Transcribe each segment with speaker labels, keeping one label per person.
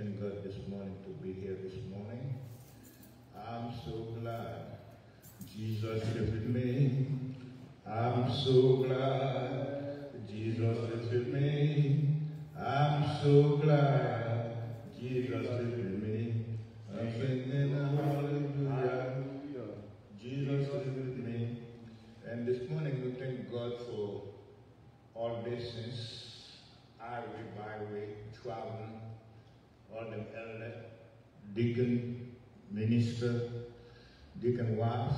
Speaker 1: thank God this morning to be here this morning. I'm so glad Jesus is with me. I'm so glad Jesus is with me. I'm so glad Jesus is with me. I'm singing hallelujah. Jesus is with me. And this morning we thank God for all blessings, highway, byway, traveling, the elder, deacon, minister, deacon wives,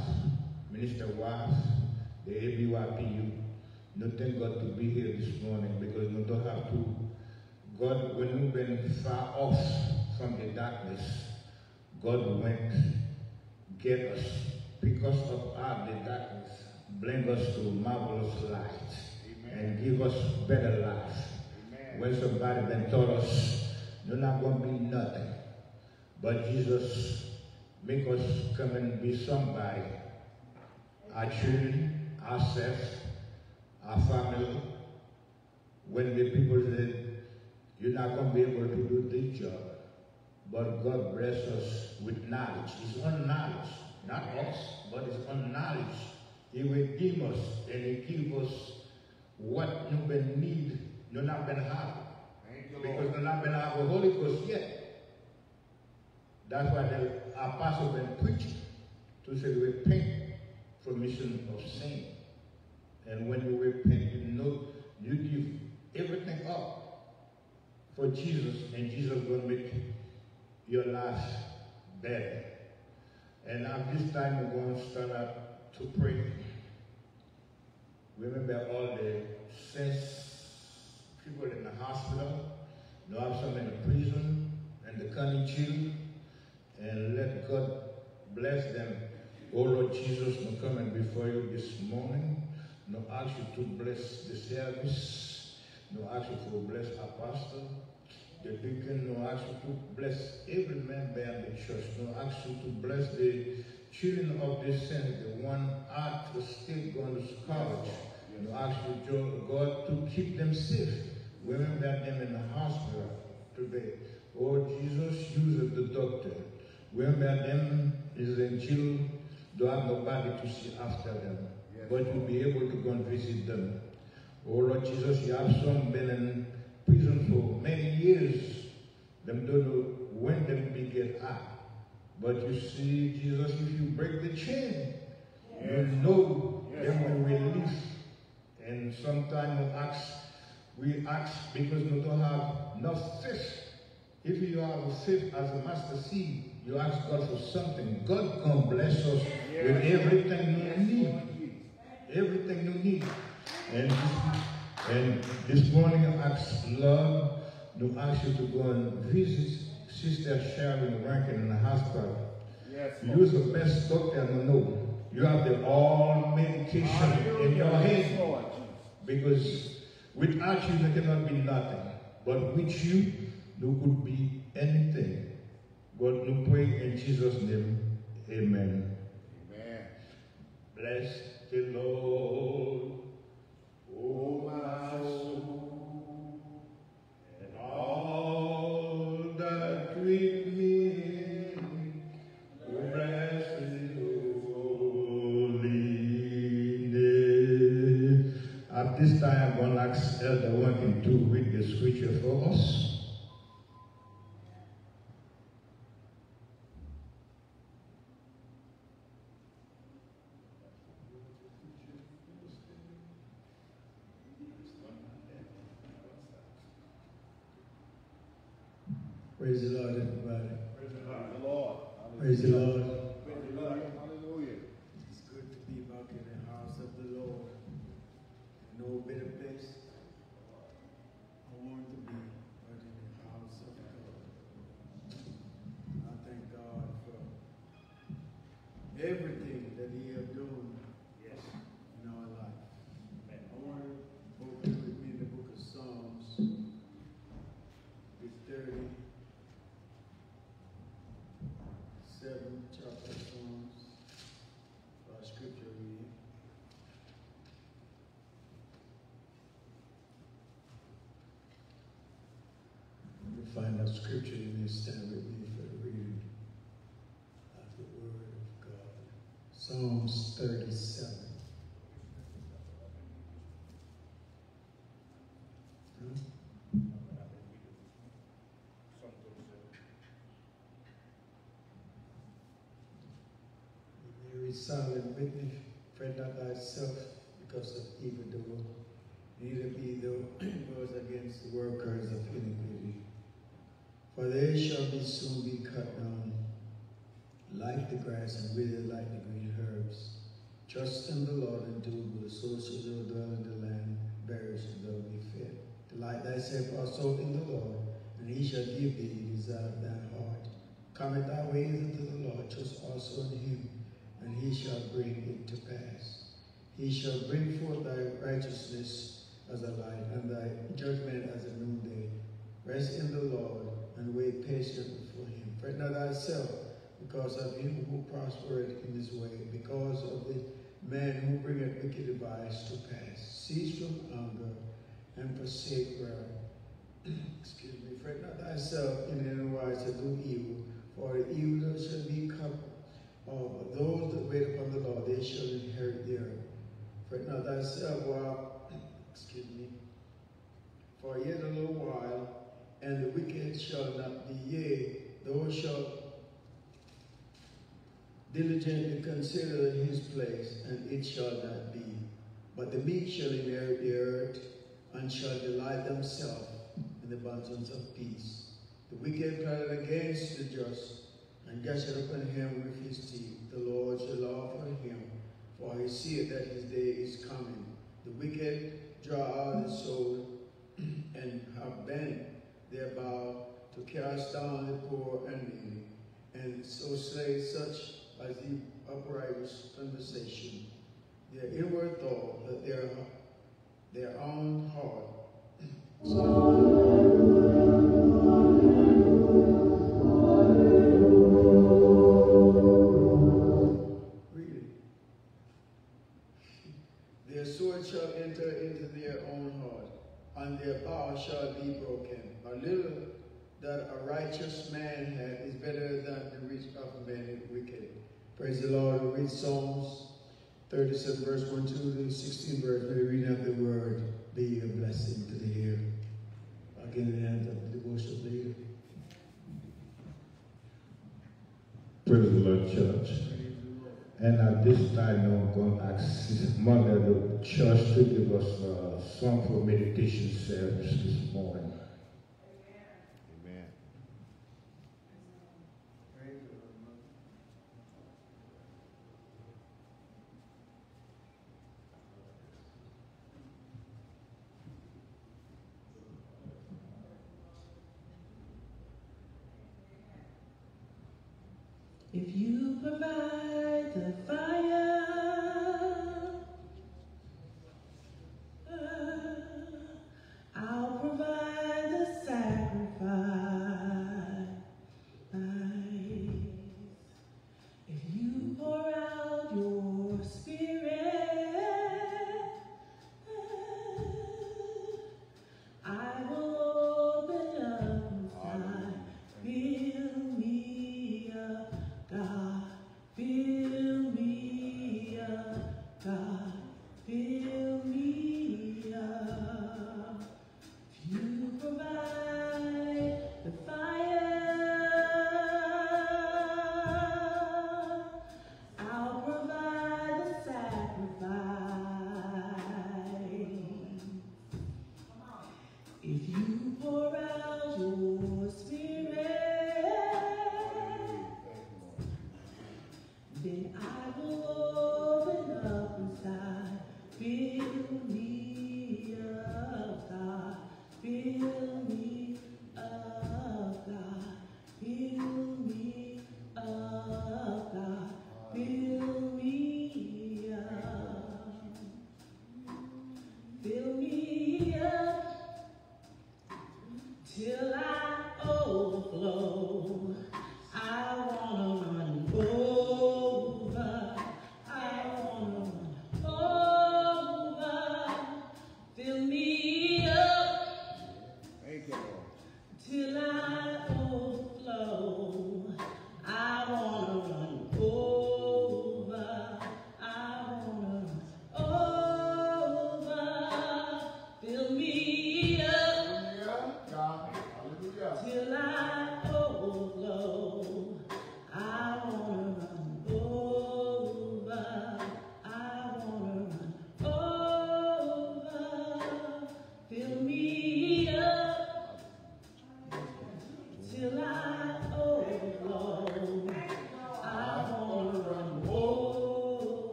Speaker 1: minister wives, the ABYPU. No thank God to be here this morning because we don't have to. God, when we've been far off from the darkness, God went, get us, because of our the darkness, bring us to marvelous light and give us better life. When somebody been taught us, you're not going to be nothing. But Jesus make us come and be somebody. Our children, ourselves, our family. When the people say, you're not going to be able to do this job. But God bless us with knowledge. His own knowledge. Not us, but his own knowledge. He will give us and he give us what you been need, you not been have. Because you not been a Holy yet. That's why the apostle been preaching to say repent for mission of sin. And when you repent, you know you give everything up for Jesus, and Jesus gonna make your life better. And at this time we're going to start out to pray. Remember all the saints, people in the hospital, have some in the prison, and the county jail, and let God bless them. Oh Lord Jesus, we coming before you this morning. No ask you to bless the service. No ask you to bless our apostle. The deacon, no ask you to bless every member in the church. No ask you to bless the children of the saints, the one at the state going to college. Ask you, God, to keep them safe. Remember them in the hospital today. Oh, Jesus, use the doctor. Remember them is in jail. Don't have nobody to see after them. But you'll be able to go and visit them. Oh, Lord Jesus, you have some been in prison for many years. Them don't know when them be get out. But you see, Jesus, if you break the chain, you know them will release. And sometimes we ask, we ask because we don't have enough faith. If you have faith as a master seed, you ask God for something. God can bless us with everything you need. Everything you need. And and this morning I ask Lord to ask you to go and visit Sister Sharon Rankin in the hospital.
Speaker 2: Yes,
Speaker 1: You're the best doctor I know. You have the all medication in your hand.
Speaker 2: Lord
Speaker 1: Because without you, there cannot be nothing. But with you, there could be anything. God, we pray in Jesus' name. Amen.
Speaker 2: Amen.
Speaker 1: Bless the Lord, oh ask Elder Rankin to read the scripture for us.
Speaker 3: Praise the Lord, everybody.
Speaker 2: Praise the Lord.
Speaker 3: Praise the Lord.
Speaker 2: Praise the Lord. Hallelujah.
Speaker 3: It's good to be back in the house of the Lord. No better place I want to be but in the house of God. I thank God for everything that He has done
Speaker 1: Yes.
Speaker 3: in our life. I want to open with me in the book of Psalms, the 30, seventh chapter of Psalms, our scripture reading.
Speaker 1: The
Speaker 3: scripture this, stand with me for the reading of the Word of God. Psalms 37. Huh? You may read silent with me, fret not thyself because of evildoer, neither be thou goes against the workers of iniquity. For they shall soon be cut down, like the grass and wither like the green herbs. Trust in the Lord and do good, so shall thou dwell in the land, bear shall thou be fed. Delight thyself also in the Lord, and he shall give thee the desire of thine heart. Commit thy ways unto the Lord, trust also in him, and he shall bring it to pass. He shall bring forth thy righteousness as a light, and thy judgment as a noonday. Rest in the Lord, and wait patiently for him. Fret not thyself because of him who prospereth in his way, because of the man who bringeth wicked advice to pass. Cease from anger and forsake wrath. Excuse me. Fret not thyself in any wise to do evil, for evil shall be covered. Oh, but those that wait upon the Lord, they shall inherit the earth. Fret not thyself while, excuse me, for yet a little while, and the wicked shall not be. Yea, those shall diligently consider his place, and it shall not be. But the meek shall inherit the earth, and shall delight themselves in the abundance of peace. The wicked plotted against the just, and gasheth upon him with his teeth. The Lord shall laugh on him, for he seeth that his day is coming. The wicked draw out his sword, and have bent their bow to cast down the poor and and so slay such as the upright's conversation. Their inward thought that their their own heart. Their sword shall enter into their own heart, and their bow shall be broken. Little that a righteous man hath is better than the rich of many wicked. Praise the Lord. We read Psalms 37, verse 1 2 to 16 verse. The reading of the word be a blessing to the in the hands of the devotional leader.
Speaker 4: Praise the Lord, church. And at this time, I'm going to ask Mother the church to give us a song for meditation service this morning.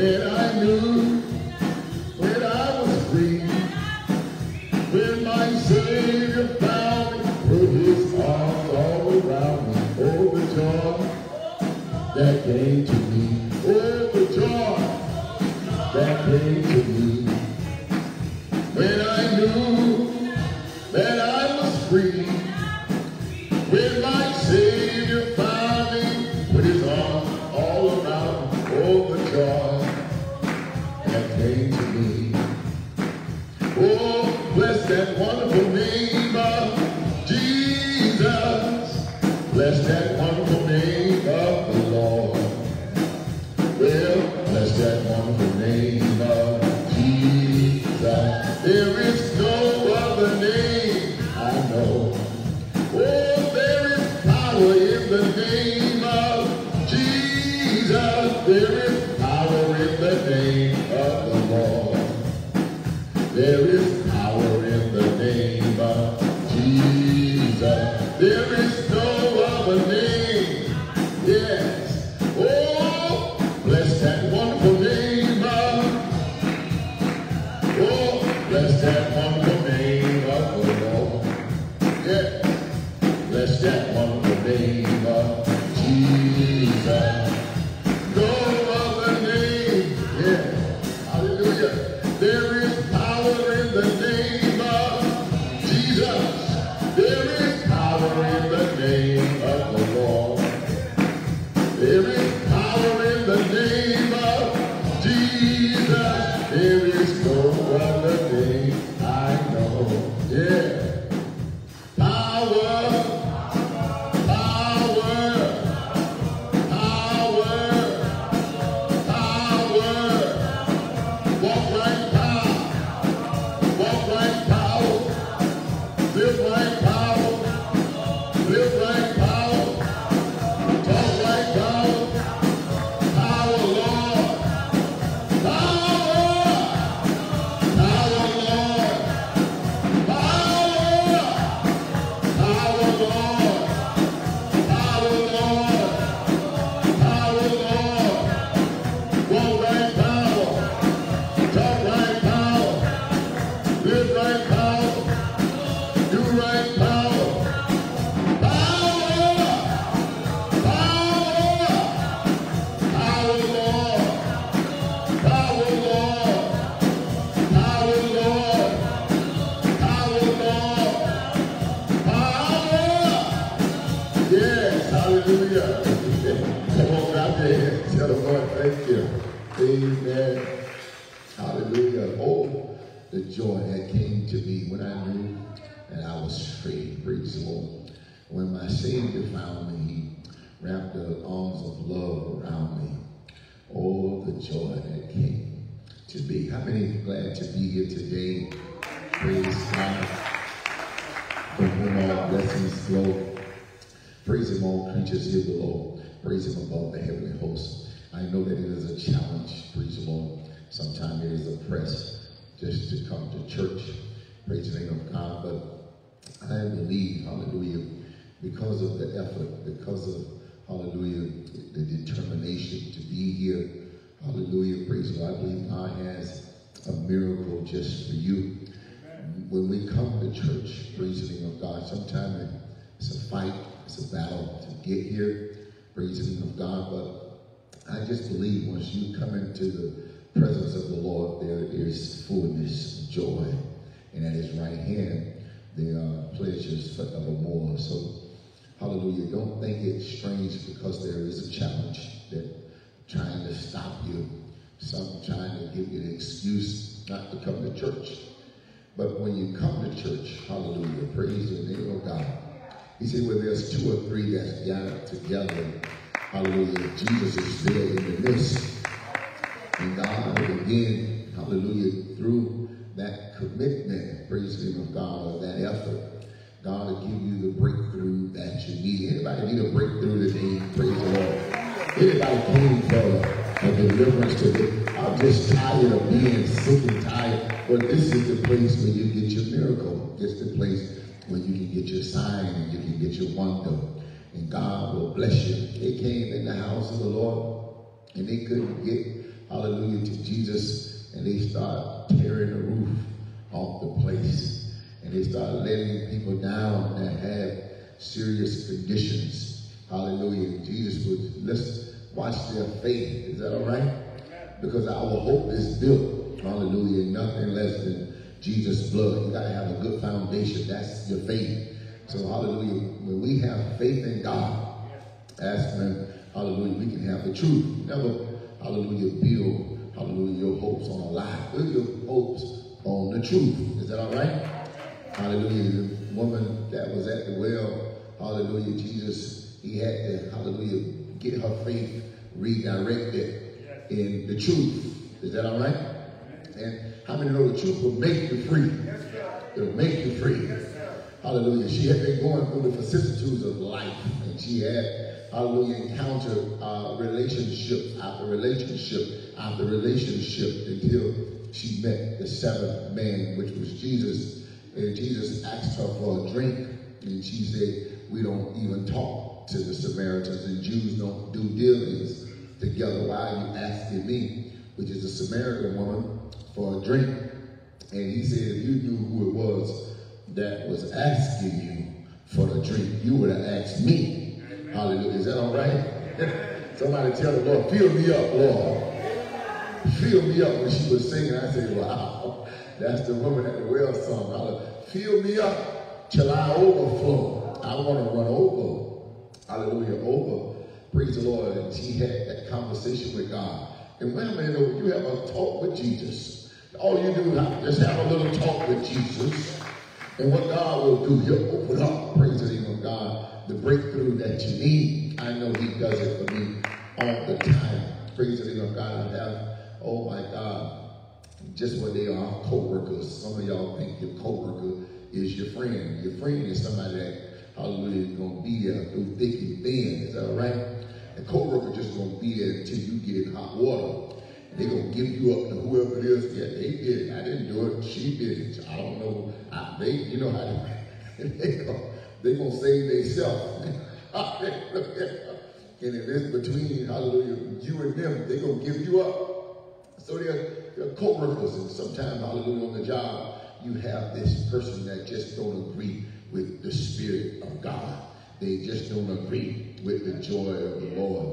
Speaker 2: that I knew when I was free, when my Savior found his arms all around me, overjoyed that day. Praise him, all creatures here below. Praise him above the heavenly hosts. I know that it is a challenge, praise the Lord. Sometimes it is a press just to come to church. Praise the name of God. But I believe, hallelujah, because of the effort, because of, hallelujah, the determination to be here. Hallelujah. Praise God. I believe God has a miracle just for you. When we come to church, praise the name of God, sometimes it's a fight, it's a battle to get here. Praise the name of God. But I just believe once you come into the presence of the Lord, there is fullness, joy. And at his right hand, there are pleasures forevermore. So, hallelujah. Don't think it's strange because there is a challenge that trying to stop you. Some trying to give you an excuse not to come to church. But when you come to church, hallelujah, praise the name of God. He said, where there's two or three that's gathered together, hallelujah, Jesus is there in the midst. And God will again, hallelujah, through that commitment, praise name of God, or that effort, God will give you the breakthrough that you need. Anybody need a breakthrough today? Praise the Lord. Anybody came for a deliverance today? I'm just tired of being sick and tired. But this is the place where you get your miracle. It's the place where you can get your sign and you can get your wonder. And God will bless you. They came in the house of the Lord and they couldn't get, hallelujah, to Jesus. And they start tearing the roof off the place. And they start letting people down that had serious conditions. Hallelujah. Jesus would, let's watch their faith. Is that all right? Because our hope is built, hallelujah, nothing less than Jesus' blood. You got to have a good foundation. That's your faith. So, hallelujah, when we have faith in God, that's when, hallelujah, we can have the truth. Never, hallelujah, build, hallelujah, your hopes on a lie. Build your hopes on the truth. Is that all right? Hallelujah. The woman that was at the well, hallelujah, Jesus, he had to, hallelujah, get her faith redirected in the truth. Is that all right? And how many know the truth will make you free? It'll make you free. Hallelujah. She had been going through the vicissitudes of life, and she had, hallelujah, encountered uh, relationship after relationship after relationship until she met the seventh man, which was Jesus. And Jesus asked her for a drink, and she said, We don't even talk to the Samaritans, and Jews don't do dealings together. Why are you asking me, which is a Samaritan woman, for a drink? And he said, If you knew who it was that was asking you for the drink, you would have asked me. Hallelujah. Is that all right? Somebody tell the Lord, fill me up, Lord. Fill me up when she was singing. I said, wow, that's the woman at the well song. Hallelujah. Fill me up till I overflow. I want to run over. Hallelujah. Over. Praise the Lord. And she had that conversation with God. And man, know you have a talk with Jesus, all you do is just have a little talk with Jesus. And what God will do, he'll open up, praise the name of God, the breakthrough that you need. I know he does it for me all the time. Praise the name of God. I have, oh my God, just what they are, co-workers. Some of y'all think your co-worker is your friend. Your friend is somebody that, hallelujah, is going to be there through thick and thin. Is that all right? A co-worker just going to be there until you get in hot water. They're going to give you up to whoever it is. Yeah, they did it. I didn't do it. She did it. I don't know. I, they, you know how they, they going to save themselves. and if it's between, hallelujah, you and them, they're going to give you up. So they're, they're co-workers. And sometimes, hallelujah, on the job, you have this person that just don't agree with the Spirit of God. They just don't agree with the joy of the Lord.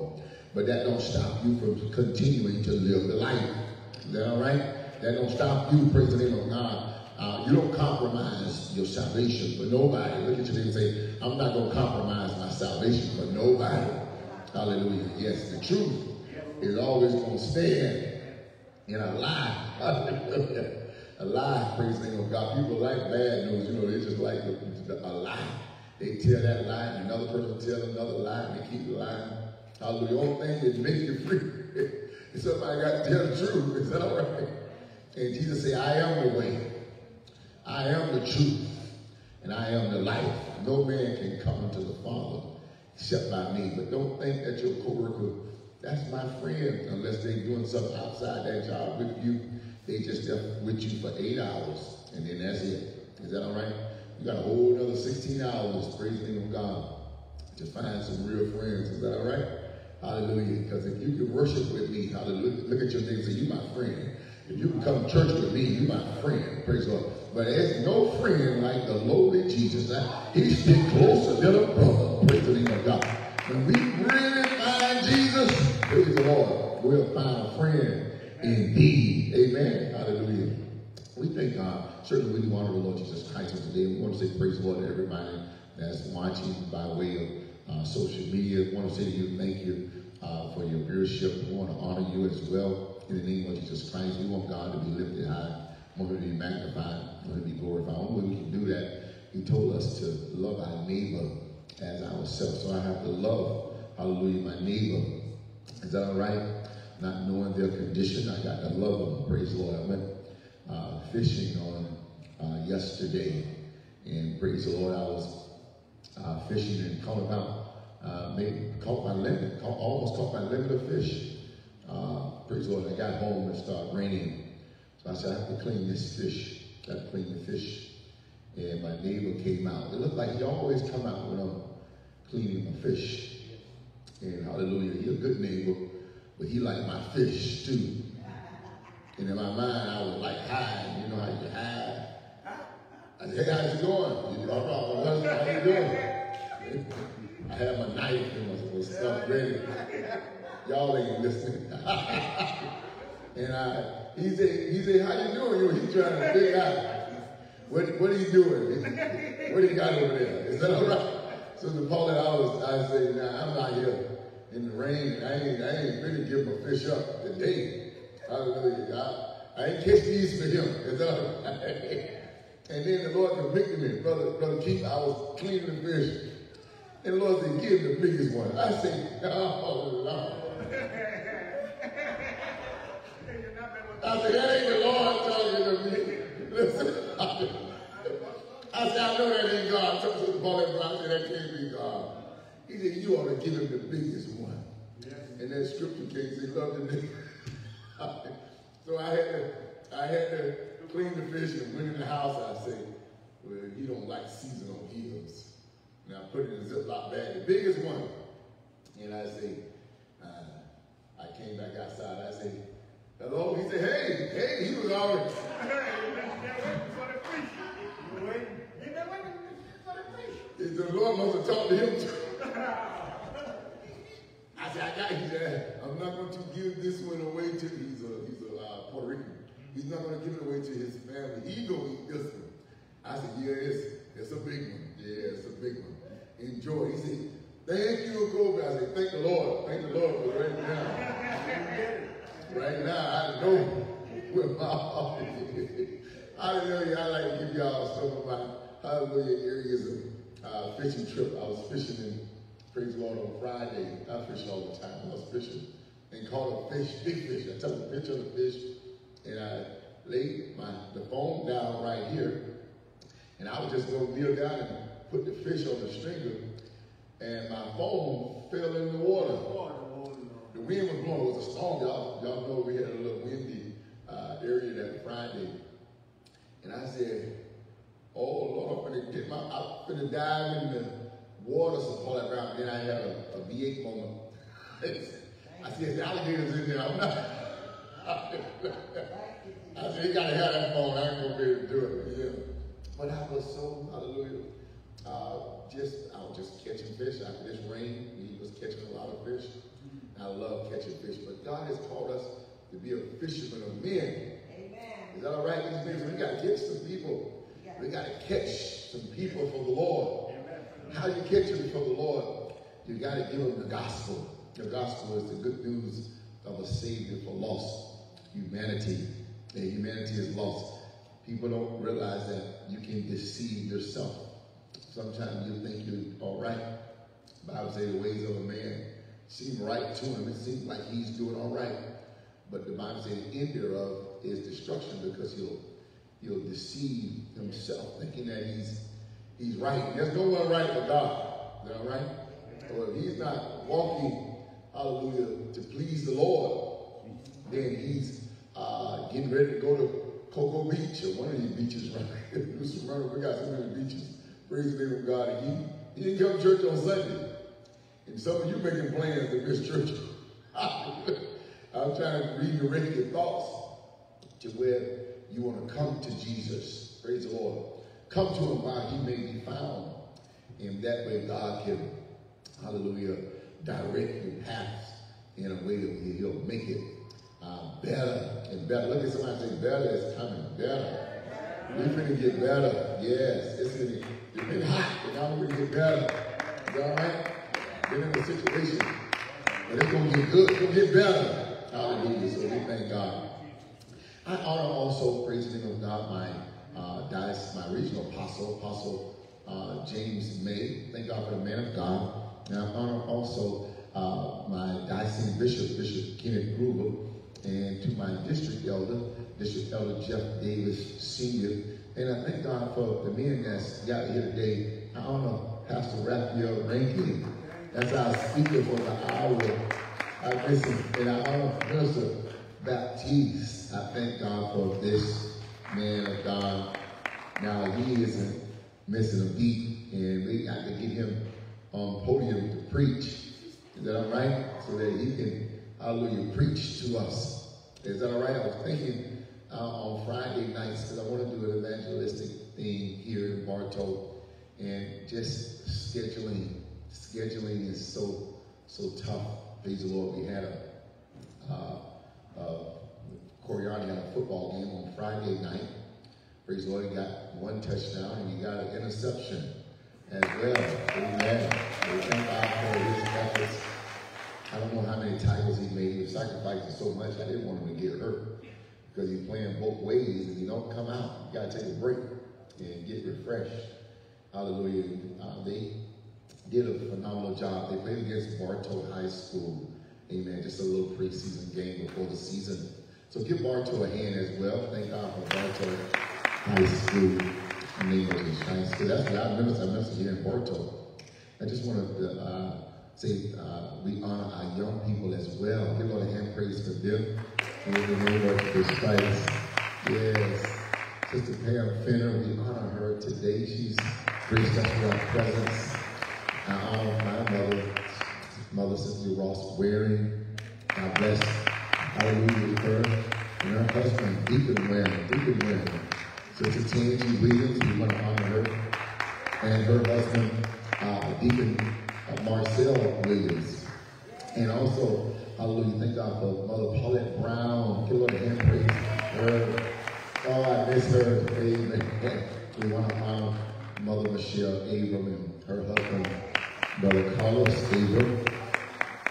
Speaker 2: But that don't stop you from continuing to live the life. Is that all right? That don't stop you, praise the name of God. Uh, you don't compromise your salvation for nobody. Look at your and say, I'm not going to compromise my salvation for nobody. Hallelujah. Yes, the truth is always going to stand. in a lie. A lie, praise the name of God. People like bad news, you know, they just like a, a lie. They tell that lie, and another person tell another lie, and they keep lying. Hallelujah. The only thing that makes you free is somebody got to tell the truth. Is that all right? And Jesus said, I am the way. I am the truth. And I am the life. No man can come unto the Father except by me. But don't think that your coworker, that's my friend, unless they're doing something outside that job with you. They just there with you for eight hours, and then that's it. Is that all right? You got a whole another 16 hours, praise the name of God, to find some real friends. Is that all right? Hallelujah. Because if you can worship with me, hallelujah, look at your neighbor and say, you my friend. If you can come to church with me, you my friend. Praise God. But there's no friend like the lowly Jesus. He stick closer than a brother. Praise the name of God. When we really find Jesus, praise the Lord, we'll find a friend indeed. Amen. Hallelujah. We thank God. Certainly we do honor the Lord Jesus Christ today. We want to say praise the Lord to everybody that's watching by way of uh, social media. Want to say to you, thank you uh, for your viewership. We want to honor you as well in the name of Jesus Christ. We want God to be lifted high. We want to be magnified. We want to be glorified. Only way we can do that, he told us to love our neighbor as ourselves. So I have to love, hallelujah, my neighbor. Is that all right? Not knowing their condition, I got to love them. Praise the Lord. I went uh, fishing on uh, yesterday, and praise the Lord, I was uh, fishing and caught about, uh, maybe caught my limit, caught, almost caught my limit of fish. Uh, praise the Lord. I got home and started raining. So I said, I have to clean this fish. I to clean the fish. And my neighbor came out. It looked like he always come out when I'm cleaning my fish. And hallelujah, he a good neighbor, but he liked my fish too. And in my mind, I was like hide. You know how you hide? I said, hey, how's it going? You right? Well, how's- how you doing? I had my knife and my, stuff ready. Y'all ain't listening. and I, he said, he said, how you doing? You know, He's trying to figure out what, what are you doing? What do you got over there? Is that all right? So the Paul I was, I said, nah, I'm not here in the rain. I ain't, I ain't finna give my fish up today. Hallelujah. I, I ain't catch these for him. Is that all right? And then the Lord convicted me, brother, brother Keith. I was cleaning the fish. And the Lord said, give the biggest one. I said, oh, Lord. I said, that ain't the Lord talking to me. Listen. I said, I know that ain't God. I told Sister Paulette Brown, I said, that can't be God. He said, you ought to give him the biggest one. And then scripture came, say, love the so I had to, I had to clean the fish and went in the house. I say, well, you don't like seasonal heels. And I put it in a Ziploc bag, the biggest one. And I say, uh, I came back outside. I say, hello? He said, hey, hey, he was already. The Lord must have talked to him too. I said, I got you there. I'm not going to give this one away to, he's a, he's a uh, Puerto Rican. He's not going to give it away to his family. He going to eat this one. I said, yeah, it's, it's a big one. Yeah, it's a big one. Enjoy. He said, thank you, Copie. I said, thank the Lord. Thank the Lord for right now. right now, I know where my heart is. Hallelujah. I like to give y'all some of my hallelujah areas of uh, fishing trip. I was fishing in Praise the Lord on Friday. I fish all the time. I was fishing and caught a fish, big fish. I took a picture of the fish and I laid my the phone down right here. And I was just gonna kneel down and put the fish on the stringer. And my phone fell in the water. The wind was blowing. It was a storm. Y'all, y'all know we had a little windy uh, area that Friday. And I said, Oh Lord, I'm finna get my, I'm finna dive in the water supply around. Then I had a, a V8 moment. I said, the alligators in there. I'm not. I said, you gotta have that phone. I ain't gonna be able to do it. Yeah. But I was so, hallelujah, uh, just, I was just catching fish after this rain. He was catching a lot of fish. I love catching fish. But God has called us to be a fisherman of men. Is that all right? These days, we got to get some people. We got to catch some people for the Lord. How you catch them for the Lord? You got to give them the gospel. The gospel is the good news of a Savior for lost. Humanity. And humanity is lost. People don't realize that you can deceive yourself. Sometimes you think you're all right. The Bible says the ways of a man seem right to him. It seems like he's doing all right. But the Bible says the end thereof is destruction because he'll he'll deceive himself, thinking that he's he's right. There's no one right but God. Is that all right? Or if he's not walking, hallelujah, to please the Lord, then he's uh, getting ready to go to Cocoa Beach or one of these beaches, right? We got so many beaches. Praise the name of God. He, he didn't come to church on Sunday. And some of you making plans to miss church. I'm trying to redirect your thoughts to where you want to come to Jesus. Praise the Lord. Come to him while he may be found. And that way God can, hallelujah, direct your paths in a way that he'll make it uh, better and better. Look at somebody say, better is coming. Better. We're going to get better. Yes. It's, gonna, it's been hot, but now we're going to get better. Is that all right? In a situation. But it's going to get good. It's going to get better. Hallelujah. So we thank God. I honor also, praise the name of God, my uh, diocese, my regional apostle, Apostle uh, James May. Thank God for the man of God. And I honor also uh, my diocesan bishop, Bishop Kenneth Gruber, and to my district elder, District Elder Jeff Davis Sr. And I thank God for the men that's got here today. I honor Pastor Raphael Rankin. That's our speaker for the hour. I listen, and I honor Minister Baptiste. I thank God for this man of God. Now he isn't missing a beat, and we got to get him on podium to preach. Is that all right? So that he can, hallelujah, preach to us. Is that all right? I was thinking uh, on Friday nights because I want to do an evangelistic thing here in Bartow, and just scheduling, scheduling is so so tough. Praise the Lord. We had a uh, uh, Coriani had a football game on Friday night. Praise the Lord. He got one touchdown and he got an interception as well. Amen. Thank God for his efforts. I don't know how many tackles he made. He was sacrificing so much. I didn't want him to get hurt because he's playing both ways and you don't come out. You got to take a break and get refreshed. Hallelujah. Uh, they did a phenomenal job. They played against Bartow High School. Amen. Just a little preseason game before the season. So give Bartow a hand as well. Thank God for Bartow High School. I mean, high school. That's what I remember. I remember here in Bartow. I just wanted to uh, say uh, we honor our young people as well. Give Lord a hand praise for them. In the name of Jesus Christ. Yes. Sister Pam Finner, we honor her today. She's graced us with our presence. I honor my mother, Mother Cynthia Ross Waring. God bless. Hallelujah. Her and her husband, Deacon Waring. Deacon Waring. Sister Tangi Williams, we want to honor her. And her husband, uh, Deacon Marcel Williams. And also, hallelujah, thank God for Mother Paulette Brown. A hand praise. Her. Oh, I miss her. Amen. We want to honor Mother Michelle Abram and her husband, Brother Carlos Abram.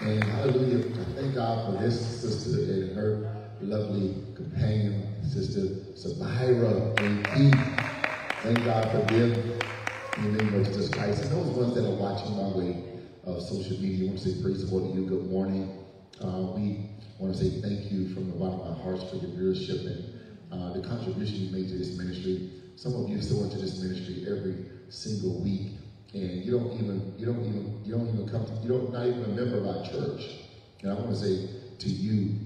Speaker 2: And hallelujah, I thank God for this sister and her lovely companion, Sister Sabira and Eve. Thank God for them in the name of Jesus Christ. And those ones that are watching my way of social media, I want to say praise the Lord to you. Good morning. Uh, we want to say thank you from the bottom of our hearts for your viewership and uh, the contribution you made to this ministry. Some of you still into this ministry every single week, and you don't even you don't even you don't even come to, you don't not even a member of our church. And I want to say to you,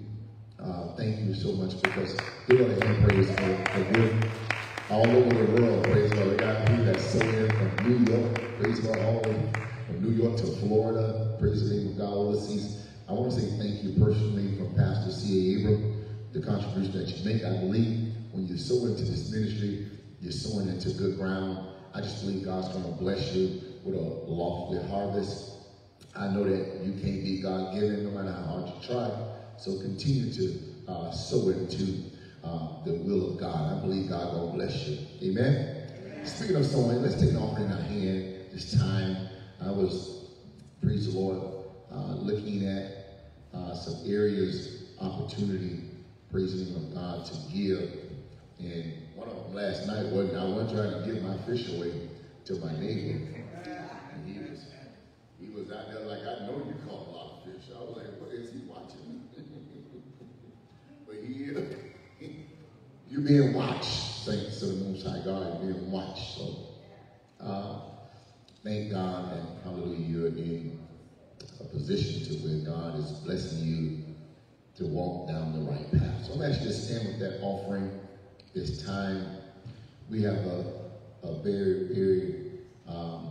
Speaker 2: uh, thank you so much because give a hand praise for, for all over the world. Praise God. We got people that in from New York. Praise God. All the way from New York to Florida. Praise the name of God overseas. I want to say thank you personally from Pastor C.A. Abram, the contribution that you make. I believe when you sow into this ministry, you're sowing into good ground. I just believe God's going to bless you with a lofty harvest. I know that you can't be God given no matter how hard you try. So continue to uh, sow into uh, the will of God. I believe God will bless you. Amen? Speaking of sowing, let's take an offering in our hand this time. I was, praise the Lord, uh, looking at uh, some areas, opportunity praise the name of God, to give. And one of them last night wasn't, I wasn't trying to give my fish away to my neighbor. And he was, he was out there like, I know you caught a lot of fish. I was like, what is he watching? but he, you're being watched, saints of the Most High God, you're being watched. So, uh, thank God and hallelujah, you're in a position to where God is blessing you to walk down the right path. So I'm actually just stand with that offering this time. We have a, a very, very um,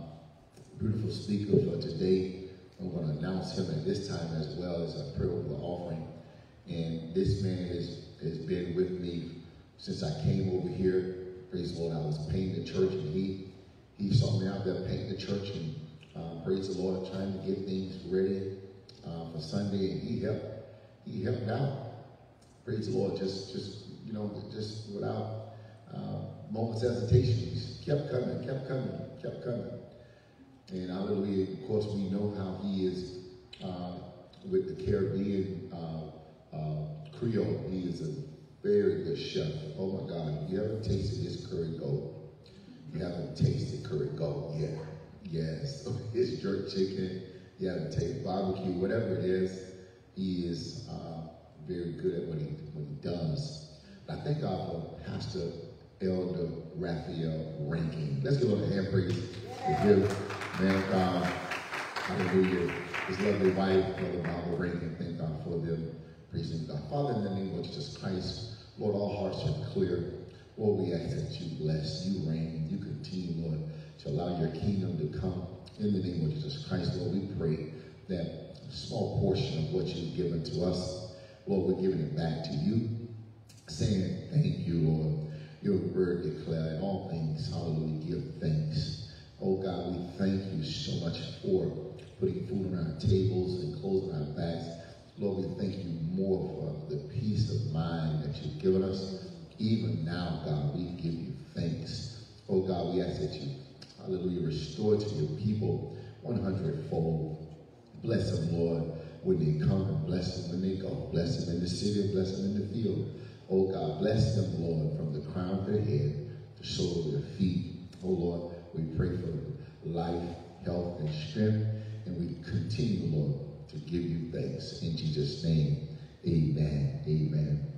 Speaker 2: beautiful speaker for today. I'm going to announce him at this time as well as a prayer over the offering. And this man has, has been with me since I came over here. Praise the Lord. I was painting the church and he he saw me out there painting the church and uh, praise the Lord, trying to get things ready uh, for Sunday, and he helped. He helped out. Praise the Lord, just just you know, just without uh, moments hesitation. He kept coming, kept coming, kept coming. And hallelujah, of course, we know how he is uh, with the Caribbean uh, uh, Creole. He is a very good chef. Oh my God, you haven't tasted his curry goat, you haven't tasted curry goat yet. Yes, his jerk chicken, you haven't tasted barbecue, whatever it is, he is uh, very good at what he, what he does. I thank God for Pastor Elder Raphael Rankin. Let's give him a hand praise to him, man of God. Hallelujah. His lovely wife, Brother Bible Rankin, thank God for them. Praising God. Father, in the name of Jesus Christ, Lord, all hearts are clear. Lord, we ask that you bless, you reign, you continue, Lord, to allow your kingdom to come. In the name of Jesus Christ, Lord, we pray that small portion of what you've given to us, Lord, we're giving it back to you, saying thank you, Lord. Your word declare in all things, hallelujah, give thanks. Oh God, we thank you so much for putting food on our tables and clothes on our backs. Lord, we thank you more for the peace of mind that you've given us. Even now, God, we give you thanks. Oh God, we ask that you, hallelujah, restore to your people 100 fold. Bless them, Lord, when they come and bless them when they go. Bless them in the city, bless them in the field. Oh God, bless them, Lord, from the crown of their head to the sole of their feet. Oh Lord, we pray for life, health, and strength, and we continue, Lord, to give you thanks. In Jesus' name, amen. Amen.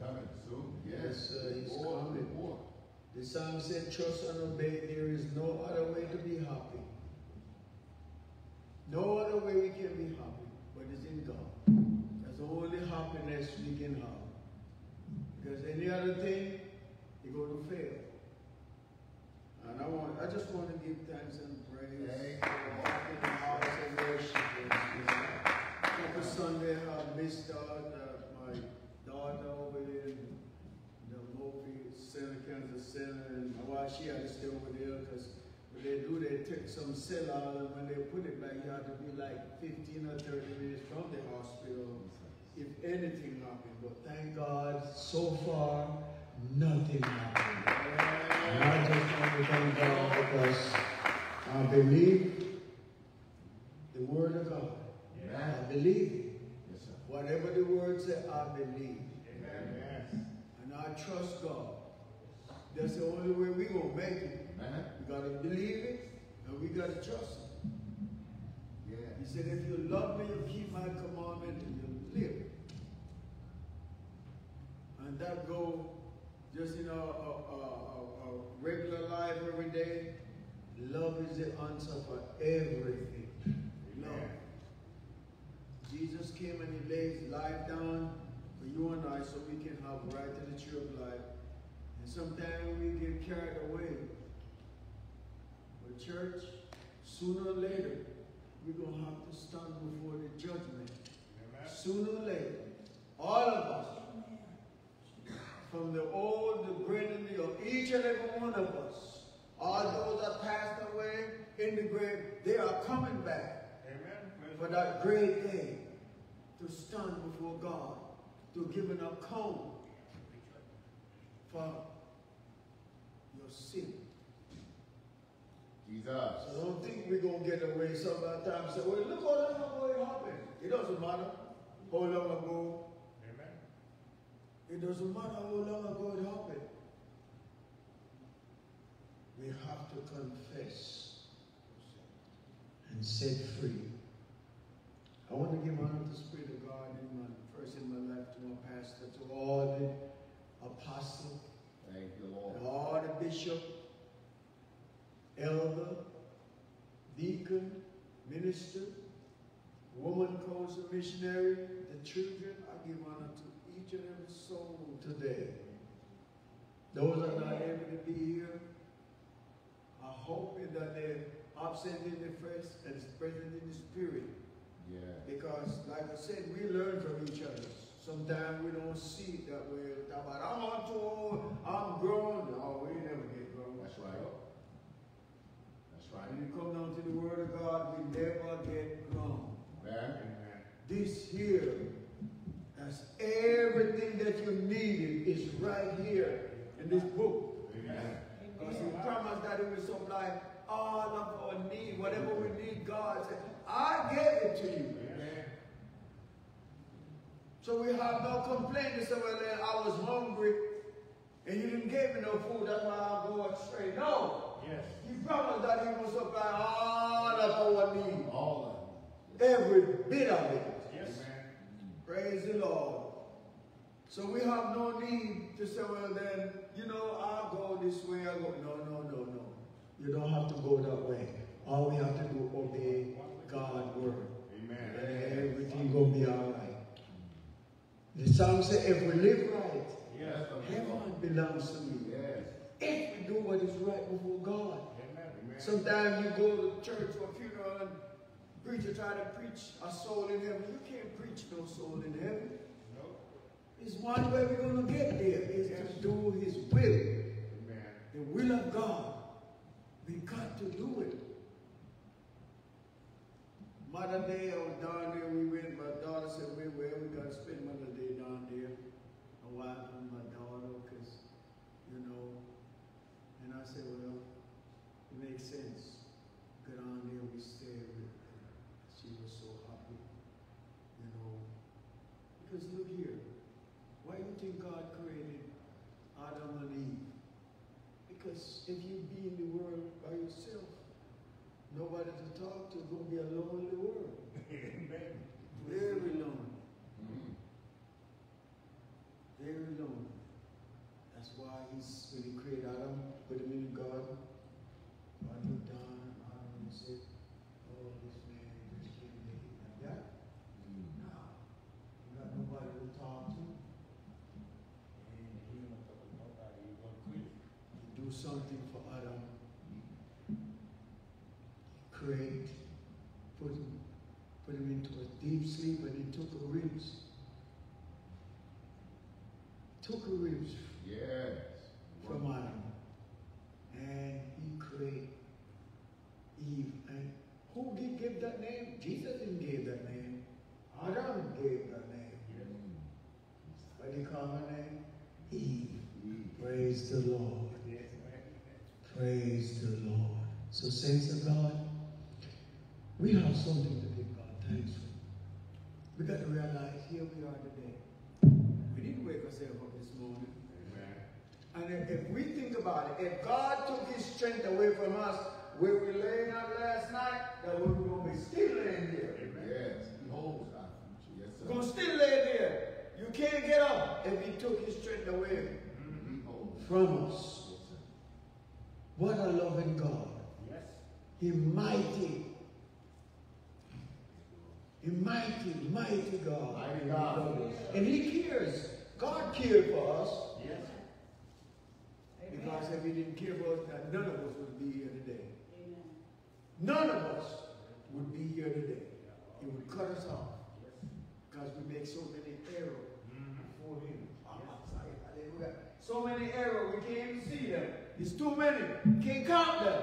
Speaker 3: Coming
Speaker 2: soon. Yes.
Speaker 3: Uh, he's
Speaker 2: More,
Speaker 3: coming.
Speaker 2: more.
Speaker 3: The psalm said, Trust and obey. There is no other way to be happy. No other way we can be happy, but it's in God. That's the only happiness we can have. Because any other thing, you're going to fail. And I want, I just want to give thanks and praise
Speaker 2: Thank
Speaker 3: for walking in the house worship. Couple Sunday, I missed out my the Moffitt Center, Cancer Center, and my wife, she had to stay over there because when they do, they take some cell out, and when they put it back, you have to be like 15 or 30 minutes from the hospital if anything happened. But thank God, so far, nothing happened. And I just want to thank God because I believe the Word of God.
Speaker 2: Amen.
Speaker 3: I believe it.
Speaker 2: Yes.
Speaker 3: Whatever the Word says, I believe. I trust God. That's the only way we're going to make it.
Speaker 2: Amen.
Speaker 3: We got to believe it and we got to trust Him.
Speaker 2: Yeah.
Speaker 3: He said, if you love me, you keep my commandment and you live. And that go just in a, a, a, a regular life every day. Love is the answer for everything. Love. Jesus came and he laid his life down you and I so we can have right to the tree of life. And sometimes we get carried away. But church, sooner or later, we're going to have to stand before the judgment. Sooner or later, all of us, from the old, the great, and the young, each and every one of us, all those that passed away in the grave, they are coming back Amen. for that great day to stand before God, to give an account for your sin.
Speaker 2: Jesus.
Speaker 3: So don't think we're going to get away some of sometimes. Say, well, look how long ago it happened. It doesn't matter how long ago. Amen. It doesn't matter how long ago it happened. We have to confess and set free. I want to give honor to the Spirit of God in my first in my life, to my pastor, to all the apostles,
Speaker 2: Thank you, Lord.
Speaker 3: and all the bishop, elder, deacon, minister, woman council missionary, the children. I give honor to each and every soul today. Those that are not able to be here, I hope that they're absent in the flesh and present in the spirit.
Speaker 2: Yeah.
Speaker 3: Because, like I said, we learn from each other. Sometimes we don't see it that way. We talk about, I'm on too old, I'm grown. No, we never get grown.
Speaker 2: That's right. That's right.
Speaker 3: When you come down to the Word of God, we never get grown.
Speaker 2: Amen.
Speaker 3: This here, as everything that you needed, is right here in this book.
Speaker 2: Amen.
Speaker 3: Because he promised that he will supply all of our need, whatever we need, God said, I gave it to you. So we have no complaint to say, well, then I was hungry and you didn't give me no food, that's why I'm going astray. No.
Speaker 1: Yes.
Speaker 3: He promised that he will supply all of our need,
Speaker 2: All
Speaker 3: every bit of it.
Speaker 1: Yes.
Speaker 3: Praise the Lord. So we have no need to say, well, then, you know, I'll go this way, I'll go. No, no, no, no. You don't have to go that way. All we have to do obey God's word.
Speaker 1: Amen.
Speaker 3: And everything gonna be all right. The psalm says, if we live right,
Speaker 2: Yes.
Speaker 3: heaven belongs to me.
Speaker 2: Yes.
Speaker 3: If we do what is right before God.
Speaker 1: Amen.
Speaker 3: Sometimes you go to church for a funeral and preacher try to preach a soul in heaven. You can't preach no soul in heaven.
Speaker 1: No.
Speaker 3: It's one way we're going to get there is to do his will.
Speaker 1: Amen.
Speaker 3: The will of God. We got to do it. Mother Day, I was down there, we went, my daughter said, wait, where we got to spend Mother Day down there. My wife and my daughter, because, you know, and I said, well, it makes sense. Go down there, we stay with her. She was so happy, you know. Because look here, why do you think God created Adam and Eve? Because if you be in the world by yourself, something for Adam. Create, put him, put him into a deep sleep, and he took a ribs. Took a ribs
Speaker 2: Yes.
Speaker 3: from Adam. And he created Eve. And who did give that name? Jesus didn't give that name. Adam gave that name. What do you call her name? Eve. Praise the Lord. Praise the Lord. So, saints of God, we have something to give God thanks for. We got to realize here we are today. We didn't wake ourselves up this morning. And if, if we think about it, if God took his strength away from us, where we laying out last night, that we were going to be still laying there.
Speaker 2: Yes. He holds our future. Yes,
Speaker 3: We're going to still lay there. You can't get up if he took his strength away mm-hmm,
Speaker 2: He holds.
Speaker 3: from us.
Speaker 2: Yes, sir.
Speaker 3: What a loving God.
Speaker 1: Yes.
Speaker 3: He mighty. He mighty, mighty God.
Speaker 2: Mighty God.
Speaker 3: And he cares. God cared for us.
Speaker 1: Yes.
Speaker 3: Because if he didn't care for us, that none of us would be here today. None of us would be here today. He would cut us off. Because we make so many errors before him. Mm-hmm. Ah, hallelujah. So many errors, we can't even see them. It's too many. Can't count them.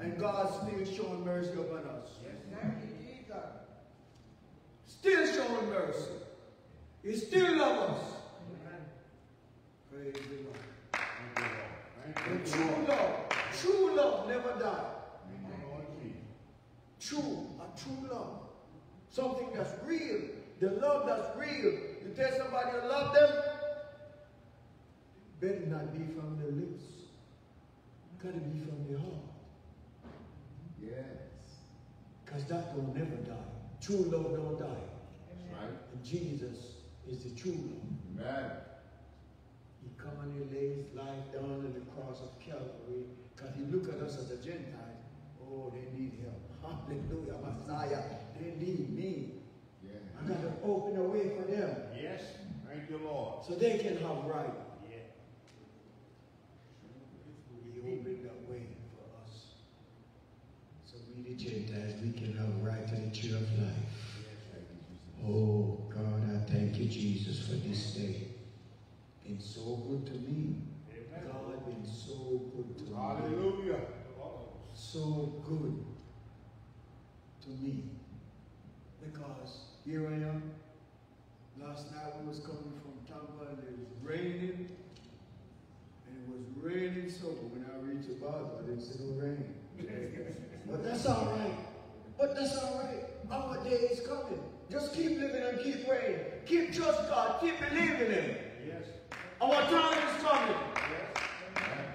Speaker 3: And God's still showing mercy upon us. Still showing mercy. He still loves us. Praise the Lord. And true love, true love never dies. True, a true love. Something that's real. The love that's real. You tell somebody you love them, better not be from the lips. Gotta be from the heart.
Speaker 2: Yes.
Speaker 3: Because that will never die. True love don't die.
Speaker 2: That's right.
Speaker 3: And Jesus is the true love.
Speaker 2: Amen.
Speaker 3: He come and he his life down on the cross of Calvary because he look at us as a Gentile. Oh, they need help. Hallelujah, Messiah. They need me.
Speaker 2: Yeah.
Speaker 3: I got to open a way for them
Speaker 1: Yes. Thank you, Lord.
Speaker 3: so they can have right.
Speaker 1: Yeah.
Speaker 3: He opened that way for us. So we the Gentiles, we can have right to the tree of life.
Speaker 2: You, Jesus,
Speaker 3: for this day. Been so good to me. God been so good to me.
Speaker 1: Hallelujah.
Speaker 3: so good to me because here I am. Last night we was coming from Tampa and it was raining. And it was raining so when I reached the Basel, I didn't see no rain. but that's all right. But that's all right. Our day is coming. Just keep living and keep praying. Keep trust God. Keep believing Him.
Speaker 1: Yes.
Speaker 3: Our time is coming.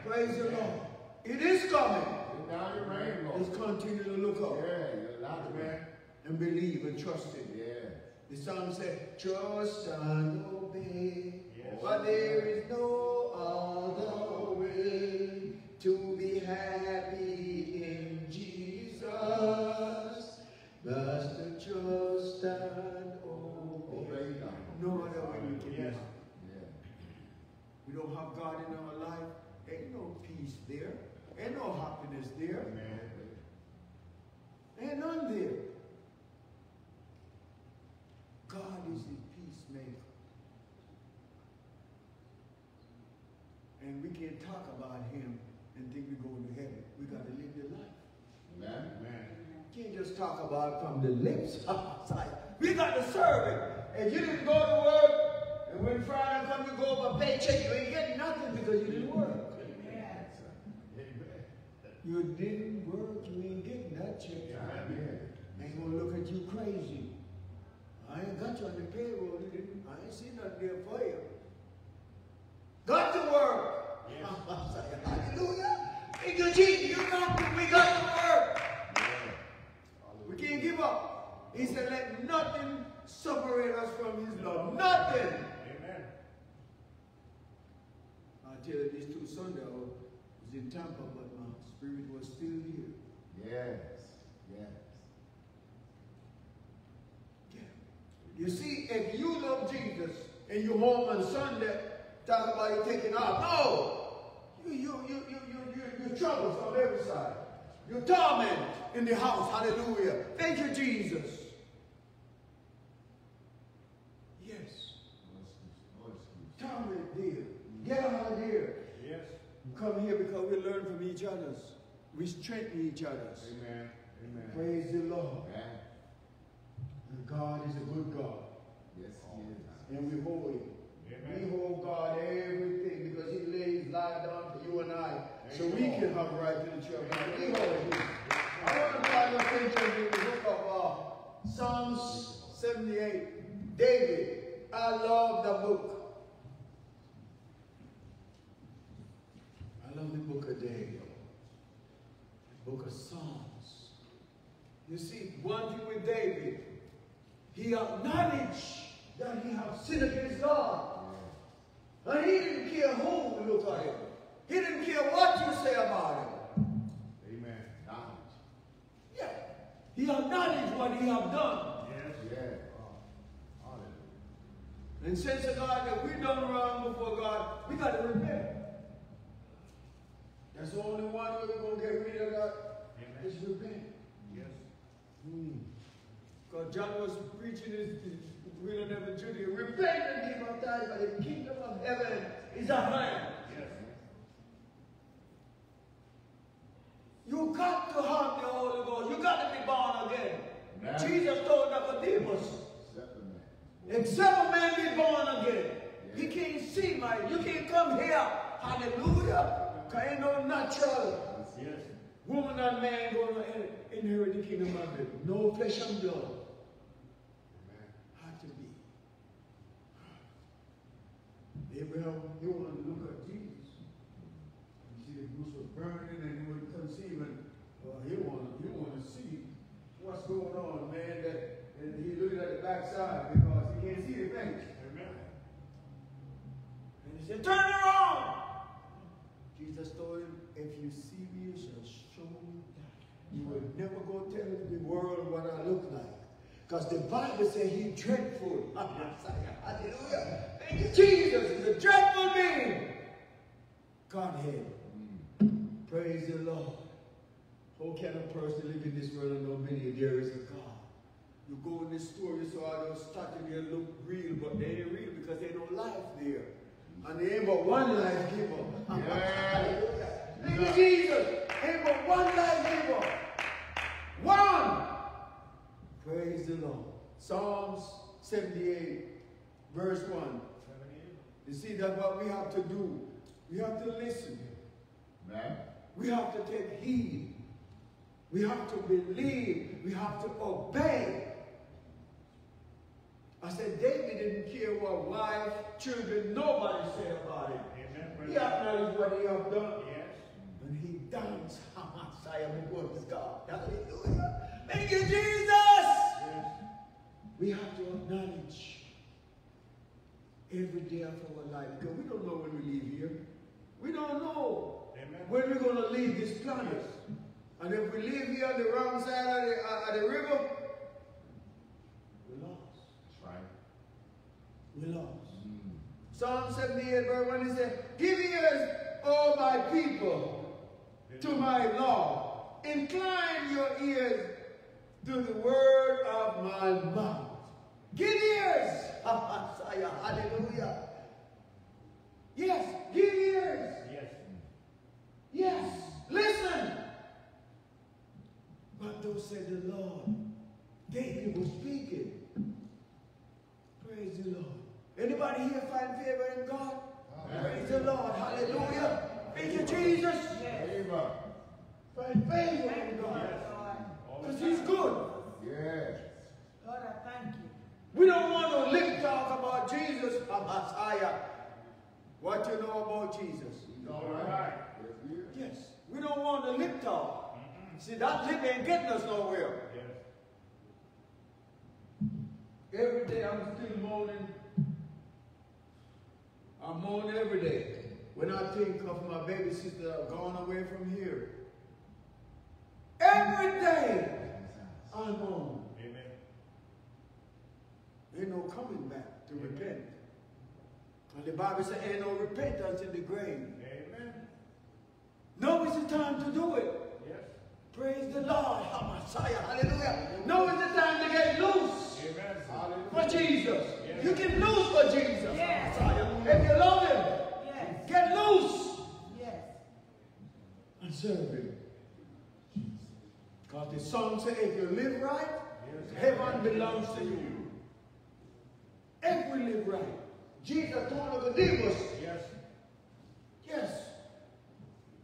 Speaker 3: Praise the Lord. It is coming.
Speaker 2: Sit down your rain,
Speaker 3: Just continue to look
Speaker 2: Yeah,
Speaker 3: up
Speaker 2: you're allowed man.
Speaker 3: and believe and trust Him.
Speaker 2: Yeah.
Speaker 3: The psalm said, Trust and obey,
Speaker 1: Yes.
Speaker 3: for there is no other way to be happy We don't have God in our life. Ain't no peace there. Ain't no happiness there. Ain't none there. God is a peacemaker. And we can't talk about him and think we're going to heaven. We got to live the life.
Speaker 2: Amen.
Speaker 1: Amen.
Speaker 3: Can't just talk about it from the lips. we got to serve him. If you didn't go to work, and when Friday come, you go for a paycheck, you ain't getting nothing because you didn't work. You didn't work, you ain't getting that check. Ain't gonna look at you crazy. I ain't got you on the payroll. You didn't, I ain't seen nothing there for you. Got to work. Hallelujah. Thank you, Jesus. You got to, we got to work. We can't give up. He said, let nothing separate us from his love. Nothing.
Speaker 1: Amen.
Speaker 3: Tell you, these two Sundays, I was in Tampa, but my spirit was still here.
Speaker 2: Yes. Yes.
Speaker 3: Yeah. You see, if you love Jesus and you're home on Sunday, talk about you taking off. No! You, you, you, you, you, you, You trouble from every side. You torment in the house. Hallelujah. Thank you, Jesus. Yes. Torment. Get out of here.
Speaker 1: Yes.
Speaker 3: Come here because we learn from each other. We strengthen each other.
Speaker 1: Amen. Amen.
Speaker 3: Praise the Lord.
Speaker 2: Amen.
Speaker 3: And God is a good God.
Speaker 2: Yes, he is.
Speaker 3: And we hold him.
Speaker 1: Amen.
Speaker 3: We hold God everything because he lays life down for you and I. So we can have right to the church. We hold him. I want to draw your attention to the book of uh, Psalms 78. David. I love the book. I love the book of David. The book of Psalms. You see, one thing with David, he acknowledged that he had sinned against God. And he didn't care who look at him. He didn't care what you say about him.
Speaker 1: Amen.
Speaker 2: Knowledge.
Speaker 3: Yeah. He acknowledged what he had done.
Speaker 1: Yes.
Speaker 2: Yeah. Hallelujah.
Speaker 3: And since God that we've done wrong before God, we got to repent. That's the only one way we're going to get rid of that.
Speaker 1: Amen.
Speaker 3: Is repent.
Speaker 1: Yes. Hmm.
Speaker 3: Because John was preaching his, his will and ever Judy. Repent and be baptized but the kingdom of heaven is at hand.
Speaker 1: Yes.
Speaker 3: You got to have the Holy Ghost. You got to be born again.
Speaker 2: Amen.
Speaker 3: Jesus told Nicodemus,
Speaker 2: Except the man.
Speaker 3: except a man be born again. He can't see, my, You can't come here. Hallelujah. Because ain't no natural
Speaker 1: Yes.
Speaker 3: woman and man going to inherit the kingdom of heaven. No flesh and blood. Had to be. Abraham, he wanted to look at Jesus. You see the goose was burning and he was conceiving. Well, he wanted, he wanted to see what's going on, man. That and he looked at the backside because he can't see the face.
Speaker 1: Amen.
Speaker 3: And he said, turn around. Jesus told him, if you see me, you shall show me that. You will never go tell the world what I look like. Because the Bible says he's dreadful. Hallelujah. Thank you, Jesus is a dreadful being. Godhead. Praise the Lord. How can a person live in this world and know many there is a God? You go in this store, you saw those statues, they look real, but they ain't real because they no life there. And they ain't but one life giver.
Speaker 2: Yeah.
Speaker 3: Thank you, Jesus. Ain't but one life giver. One. Praise the Lord. Psalms 78, verse 1. You see, that's what we have to do. We have to listen.
Speaker 2: Man.
Speaker 3: We have to take heed. We have to believe. We have to obey. I said, David didn't care what wife, children, nobody said about him.
Speaker 1: Amen.
Speaker 3: He acknowledged what he have done.
Speaker 1: Yes.
Speaker 3: And he danced. Messiah before his God. Hallelujah. Thank you, Jesus.
Speaker 1: Yes.
Speaker 3: We have to acknowledge every day of our life because we don't know when we leave here. We don't know
Speaker 1: Amen.
Speaker 3: when we're going to leave this planet. And if we live here on the wrong side of the, uh, of the river, we're lost.
Speaker 2: That's right.
Speaker 3: We're lost.
Speaker 2: Mm.
Speaker 3: Psalm 78, verse 1, he said, Give ears, O my people, to my law. Incline your ears to the word of my mouth. Give ears. Messiah, hallelujah. Yes, give ears.
Speaker 1: Yes.
Speaker 3: Yes, listen. But thus said the Lord. David was speaking. Praise the Lord. Anybody here find favor in God? Praise the Lord. Hallelujah. Thank you, Jesus.
Speaker 2: Favor.
Speaker 3: Find favor in God. Because he's good.
Speaker 2: Yes.
Speaker 4: Lord, I thank you.
Speaker 3: We don't want to lip talk about Jesus, Messiah. What you know about Jesus?
Speaker 2: He's all right. Yes, he is.
Speaker 3: Yes. We don't want to lip talk. See, that lip ain't getting us nowhere.
Speaker 1: Yes.
Speaker 3: Every day I'm still moaning. I moan every day. When I think of my baby sister that have gone away from here. Every day I moan.
Speaker 1: Amen.
Speaker 3: Ain't no coming back to repent. And the Bible says ain't no repentance in the grave.
Speaker 1: Amen.
Speaker 3: Now is the time to do it.
Speaker 1: Yes.
Speaker 3: Praise the Lord. Messiah. Hallelujah. Now is the time to get loose
Speaker 1: Amen.
Speaker 3: for Jesus. You can loose for Jesus.
Speaker 4: Yes.
Speaker 3: Messiah. If you love him,
Speaker 4: Yes.
Speaker 3: get loose
Speaker 4: Yes.
Speaker 3: and serve him. Because the song says, if you live right, heaven belongs to you. If we live right. Jesus told Nicodemus,
Speaker 1: Yes.
Speaker 3: yes,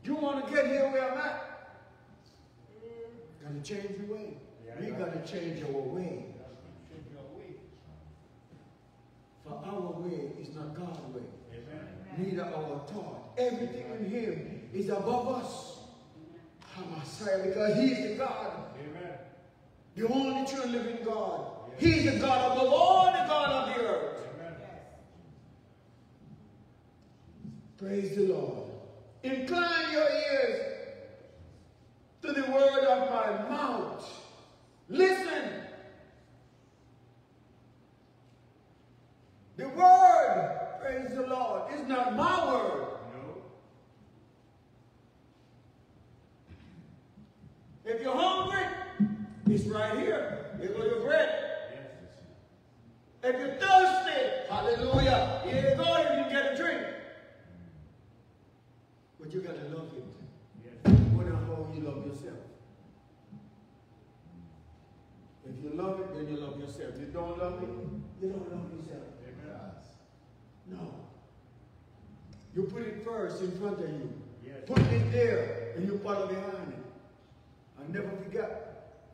Speaker 3: you want to get here where I'm at? Gotta change your way. We gotta change our way. For our way is not God's way. Neither our thought. Everything in Him is above us. Ah, Messiah, because He's the God,
Speaker 1: Amen.
Speaker 3: the only true living God. He's the God above all the God of the earth.
Speaker 1: Amen.
Speaker 3: Praise the Lord. Incline your ears to the word of my mouth. Listen. The word, praise the Lord, It's not my word.
Speaker 1: No.
Speaker 3: If you're hungry, it's right here. Here go your bread.
Speaker 1: Yes.
Speaker 3: If you're thirsty, hallelujah, here you go, you can get a drink. But you gotta love it.
Speaker 1: Yes.
Speaker 3: Than how you love yourself. If you love it, then you love yourself. If You don't love it, you don't love yourself. No. You put it first in front of you.
Speaker 1: Yes.
Speaker 3: Put it there, and you follow behind it. I never forgot.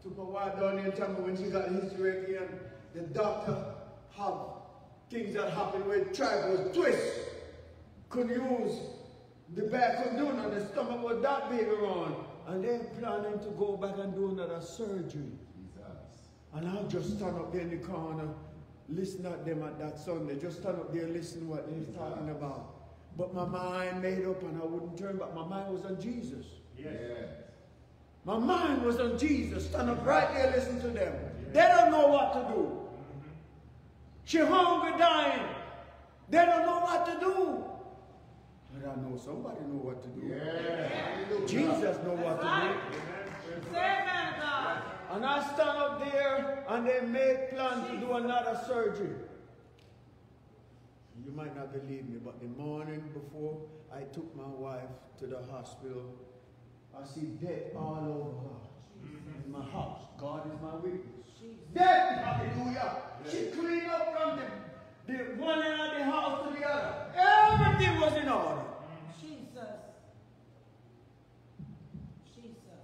Speaker 3: Took my wife down there and told me when she got history again, the doctor have things that happen with tribal twist. Couldn't use the back, couldn't do nothing. The stomach was that big around. And they're planning to go back and do another surgery. Jesus. And I'll just stand up there in the corner, listen at them at that Sunday. Just stand up there, listen what they're talking about. But my mind made up and I wouldn't turn back. My mind was on Jesus.
Speaker 1: Yes.
Speaker 3: My mind was on Jesus. Stand up right there, listen to them. They don't know what to do. Mm-hmm. She hungry, dying. They don't know what to do. But I know somebody know what to do. Yeah. Jesus know what to do.
Speaker 4: Say man, God.
Speaker 3: And I stand up there and they make plans to do another surgery. You might not believe me, but the morning before I took my wife to the hospital, I see death all over her in my house. God is my witness. Death, hallelujah. She cleaned up from the, the one end of the house to the other. Everything was in order.
Speaker 4: Jesus. Jesus.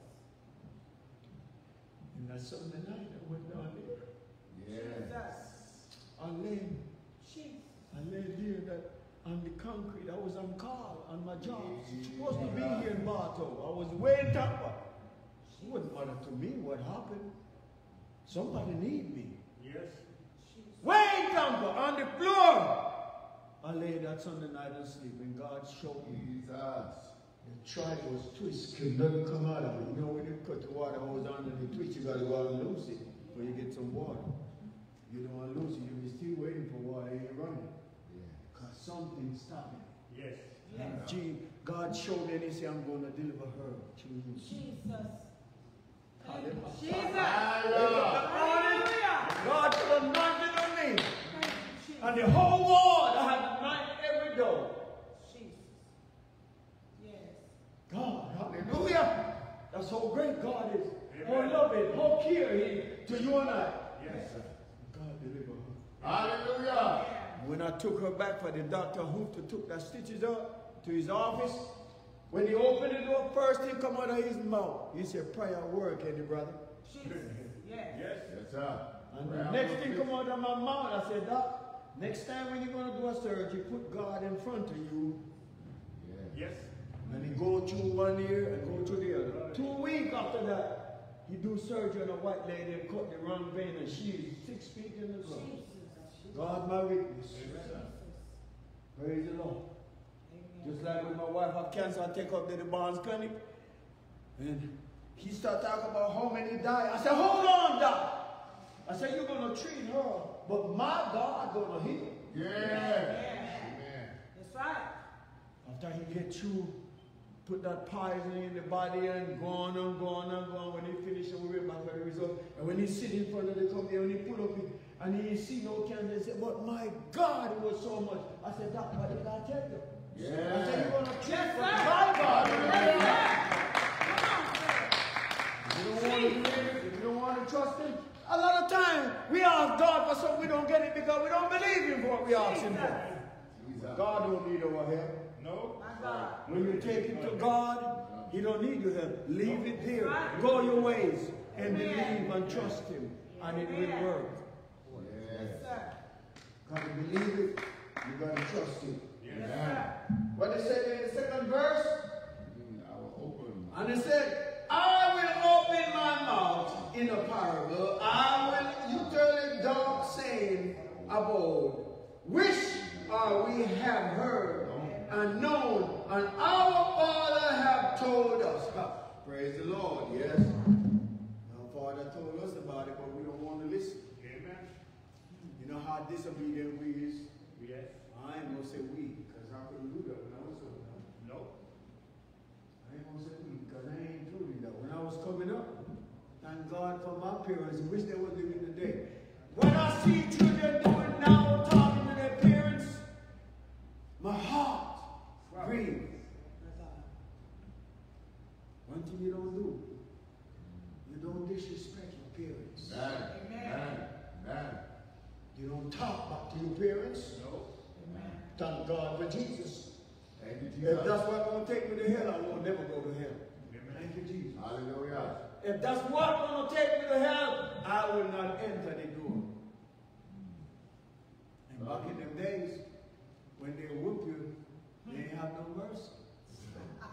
Speaker 3: And that Sunday night I went down there.
Speaker 4: Jesus.
Speaker 3: I lay,
Speaker 4: Jesus.
Speaker 3: I lay there that on the concrete. I was on call on my job. Supposed to be here in Bartow. I was way in Tampa. It wouldn't matter to me what happened. Somebody need me.
Speaker 1: Yes.
Speaker 3: Way in Tampa, on the floor. I lay that Sunday night and sleep, and God showed me the tribe was twist. Could nothing come out of it. You know when you put the water hose under the twist, you gotta go out and loose it before you get some water. You don't want to lose it, you'll be still waiting for water, you ain't running. Yeah. Because something's stopping.
Speaker 1: Yes.
Speaker 4: Yes.
Speaker 3: Gee, God showed me and he said, I'm going to deliver her to you.
Speaker 4: Jesus.
Speaker 3: Hallelujah.
Speaker 4: Jesus.
Speaker 3: Hallelujah.
Speaker 4: Hallelujah.
Speaker 3: God put anointing on me.
Speaker 4: You,
Speaker 3: And the whole world, I had anointed every door.
Speaker 4: Jesus. Yes.
Speaker 3: God, hallelujah. That's how great God is.
Speaker 1: Amen.
Speaker 3: How loving, how caring to you and I.
Speaker 1: Yes. Sir.
Speaker 3: God deliver her.
Speaker 2: Hallelujah.
Speaker 3: When I took her back for the doctor who took the stitches up to his office, when he opened the door, first thing come out of his mouth, he said, prayer work, any brother.
Speaker 4: Jesus. Yes.
Speaker 1: Yes.
Speaker 2: Yes, sir.
Speaker 3: And the next thing come out of my mouth, I said, Doc, next time when you're going to do a surgery, put God in front of you.
Speaker 2: Yeah.
Speaker 1: Yes.
Speaker 3: And he go through one ear and go through the other. Two weeks after that, he do surgery on a white lady and cut the wrong vein and she's six feet in the ground. God my witness.
Speaker 4: Jesus.
Speaker 3: Praise the Lord.
Speaker 4: Amen.
Speaker 3: Just like when my wife had cancer, I take her to the Barnes Clinic. And he start talking about how many die. I said, hold on, doc. I said, you're going to treat her, but my God going to heal.
Speaker 2: Yeah.
Speaker 4: Yeah.
Speaker 2: Amen.
Speaker 4: That's right.
Speaker 3: After he get through put that poison in the body and go on and go on and go on. When he finished, we went back for the result. And when he sit in front of the company, when he put up it, and he see no cancer, he said, but my God, it was so much. I said, that what did I tell you? I said, you want to check for my God. If you don't want to believe it, you don't want to trust him, a lot of times we ask God for something we don't get it because we don't believe him for what we ask him for. God don't need our help.
Speaker 1: No.
Speaker 3: When you take it to God, He don't need your help. Leave it there. Go your ways and believe and trust Him, and it will work. Got to believe it. You got to trust Him. What they said in the second verse, and it said, I will open my mouth in a parable. I will utterly dark saying about which uh, we have heard and known, and our Father have told us. Ha, Praise the Lord, yes. Our Father told us about it, but we don't want to listen.
Speaker 1: Amen.
Speaker 3: You know how disobedient we is?
Speaker 1: Yes.
Speaker 3: I ain't gonna say we, because I couldn't do that when I was so young.
Speaker 1: No.
Speaker 3: I ain't gonna say we, because I ain't truly that. When I was coming up, thank God for my parents. Wish they were living today. What I see children doing now, talking to their parents, my heart grieves. One thing you don't do, you don't disrespect your parents. You don't talk back to your parents.
Speaker 1: No.
Speaker 3: Thank God for Jesus.
Speaker 2: Thank you,
Speaker 3: If
Speaker 2: Jesus.
Speaker 3: that's what's going to take me to hell, I will never go to hell.
Speaker 1: Amen.
Speaker 3: Thank you, Jesus.
Speaker 2: Hallelujah.
Speaker 3: If that's what's going to take me to hell, I will not enter the door. And back in them days, when they whoop you, they ain't have no mercy.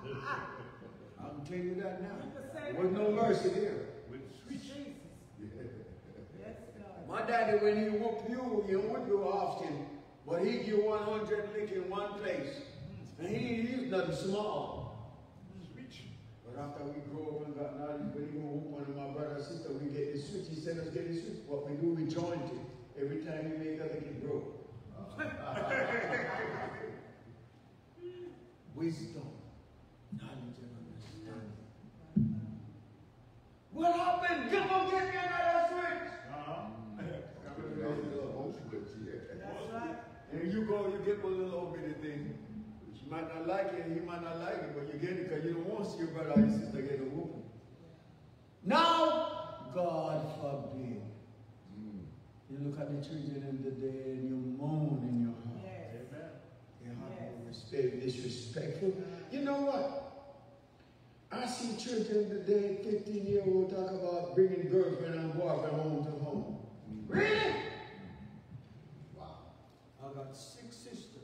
Speaker 3: I can tell you that now. There was no mercy there.
Speaker 1: With switch.
Speaker 3: My daddy, when he whoop you, he don't whoop you often, but he give 100 lick in one place. And he, he's nothing small.
Speaker 1: Switch.
Speaker 3: But after we grow up and got knowledge, when he whoop one of my brother and sister, we get the switch. He said us get the switch. What we do, we joint it. Every time we make a lick, it grow. Wisdom, knowledge, and understanding. What happened? Come on, get me another switch. And you go, you get one little old bitty thing. You might not like it, he might not like it, but you get it because you don't want to see your brother or your sister get a whooping. Now, God forbid. Mm. You look at the children in the day and you moan in your heart.
Speaker 1: Amen.
Speaker 3: Your heart will disrespectful. You know what? I see children today, 15 year old, talk about bringing girlfriend and boyfriend home to home. Mm. Really? I got six sisters.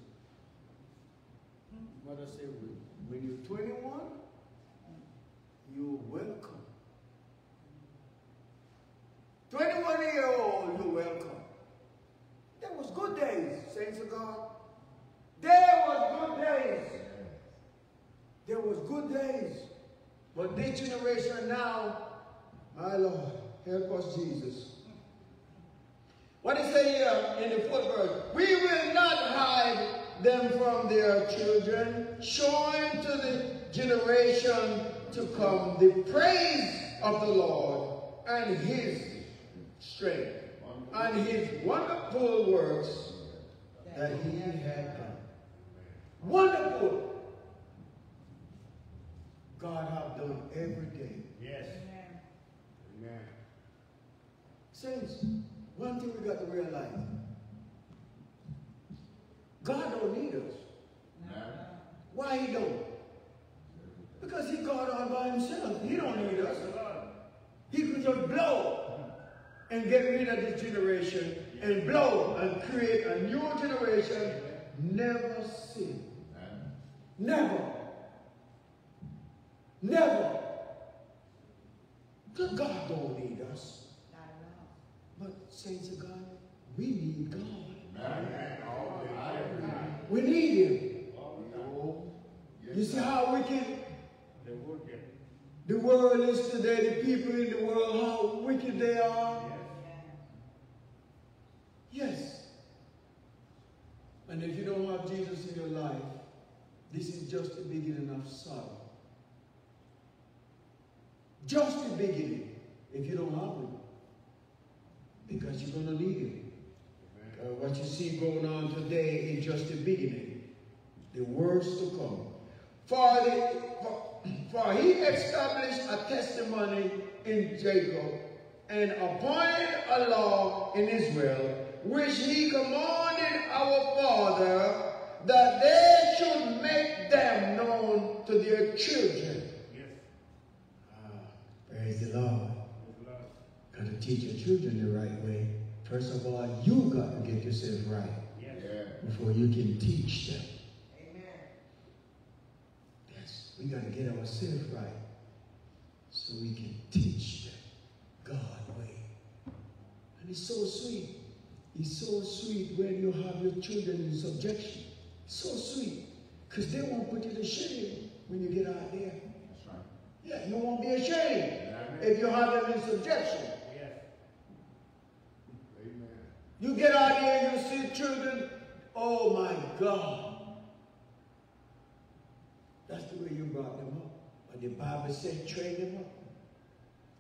Speaker 3: Mother said, when, when you're 21, you're welcome. 21 year old, you're welcome. There was good days, saints of God. There was good days. There was good days. But this generation now, my Lord, help us, Jesus. What it say here in the fourth verse? We will not hide them from their children, showing to the generation to come the praise of the Lord and his strength and his wonderful works that he had done. Wonderful. God have done every day.
Speaker 1: Yes.
Speaker 2: Amen.
Speaker 3: Saints, one thing we got to realize. God don't need us. Why he don't? Because he God all by himself. He don't need us. He could just blow and get rid of this generation and blow and create a new generation. Never sin. Never. Never. Good God don't need us. But saints of God, we need God. We need him. You see how wicked
Speaker 1: The
Speaker 3: world is today, the people in the world, how wicked they are. Yes. And if you don't have Jesus in your life, this is just the beginning of sorrow. Just the beginning. If you don't have him. Because you're going to need it. What you see going on today is just the beginning. The worst to come. For, the, for, for he established a testimony in Jacob and appointed a law in Israel, which he commanded our father that they should make them known to their children.
Speaker 1: Yes.
Speaker 3: Ah, praise the Lord. Got to teach your children the right way. First of all, you got to get yourself right
Speaker 1: Yes.
Speaker 3: Before you can teach them. Amen. Yes, we got to get ourselves right so we can teach them God way. And it's so sweet. It's so sweet when you have your children in subjection. So sweet. Because they won't put you to shame when you get out there.
Speaker 2: That's right.
Speaker 3: Yeah, you won't be ashamed
Speaker 2: Amen.
Speaker 3: if you have them in subjection.
Speaker 1: Yes.
Speaker 2: Amen.
Speaker 3: You get out here and you see children, oh my God. That's the way you brought them up. But the Bible said train them up.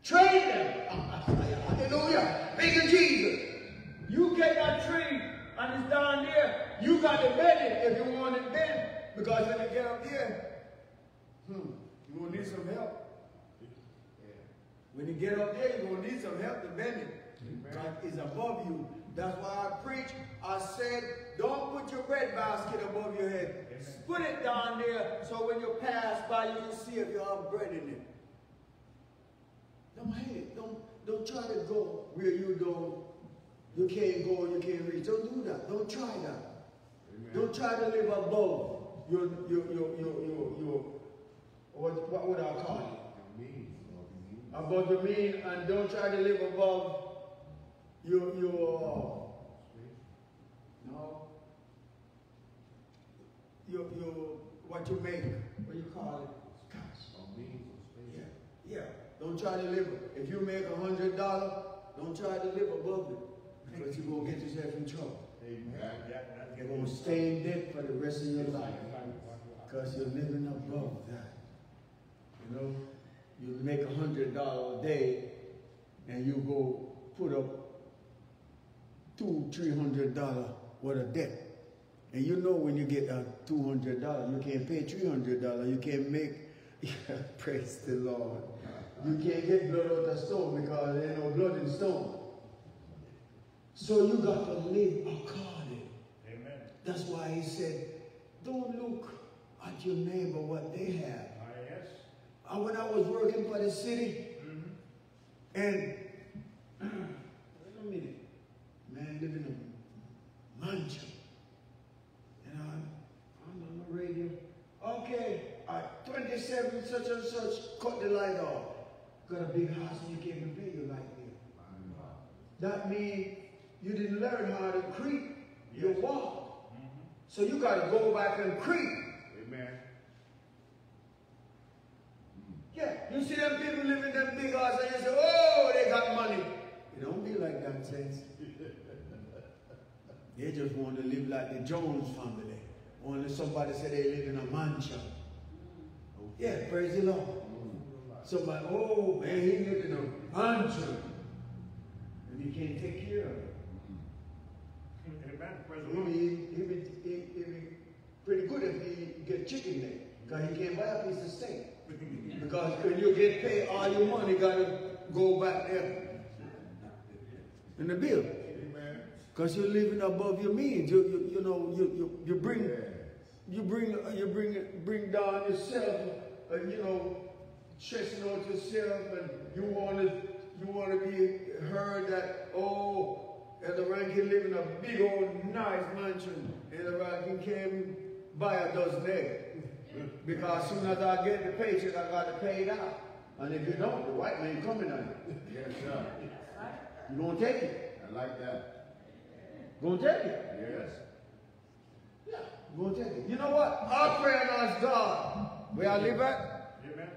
Speaker 3: Train them! Hallelujah. Thank you, Jesus. You get that tree and it's down there. You got to bend it if you want it bent. Because when you get up here, hmm, you will need some help. When you get up there, you're going to need some help to bend it. God is above you. That's why I preach. I said, don't put your bread basket above your head. Put it down there so when you pass by, you can see if you have bread in it. Don't hate it. Don't, don't try to go where you don't, you can't go, you can't reach. Don't do that. Don't try that. Don't try to live above your, your, your, your, your, your what, what would I call it? above your mean and don't try to live above your your no. Your your what you make what you call it. Yeah yeah. Don't try to live if you make a hundred dollar don't try to live above it. Because you're gonna get yourself in trouble. Amen. you're gonna stay in debt for the rest of your life. Because you're living above that. You know you make a hundred dollars a day and you go put up two, three hundred dollar worth of debt. And you know when you get a two hundred dollars, you can't pay three hundred dollars. You can't make praise the Lord. You can't get blood out of stone because there ain't no blood in stone. So you got to live according.
Speaker 1: Amen.
Speaker 3: That's why he said, don't look at your neighbor what they have.
Speaker 1: Ah, yes.
Speaker 3: Uh, when I was working for the city, and wait a minute, living in a mansion, and I'm, I'm on the radio. Okay, at 27 such and such, cut the light off. Got a big house and you can't even pay your light bill. That means you didn't learn how to creep your wall. Mm-hmm. So you got to go back and creep.
Speaker 2: Amen.
Speaker 3: Yeah, you see them people living in them big houses and you say, oh, they got money. It don't be like that, saints. They just want to live like the Jones family. Only somebody said they live in a mansion. Yeah, praise the Lord. Somebody, oh man, he live in a mansion. And he can't take care of it.
Speaker 1: Amen. Praise the
Speaker 3: I
Speaker 1: Lord.
Speaker 3: mean, he, he, be, he, he be pretty good if he get chicken there. Because he can't buy a piece of steak. Because when you get paid, all your money got to go back there in the bill. Because you're living above your means. You, you, you know, you, you, you bring,
Speaker 2: Yes.
Speaker 3: you bring, uh, you bring, bring down yourself, uh, you know, stressing out yourself, and you want to, you want to be heard that, oh, Elder Rankin live in a big old nice mansion. Elder Rankin came buy a dozen eggs. Because soon as I get the paycheck, I got to pay it out. And if you don't, the white man coming on you.
Speaker 2: Yes, sir.
Speaker 3: You gonna take it?
Speaker 2: I like that.
Speaker 3: Gonna take it?
Speaker 2: Yes.
Speaker 3: Yeah, you gonna take it. You know what? I pray and ask God where I live at.
Speaker 1: Amen.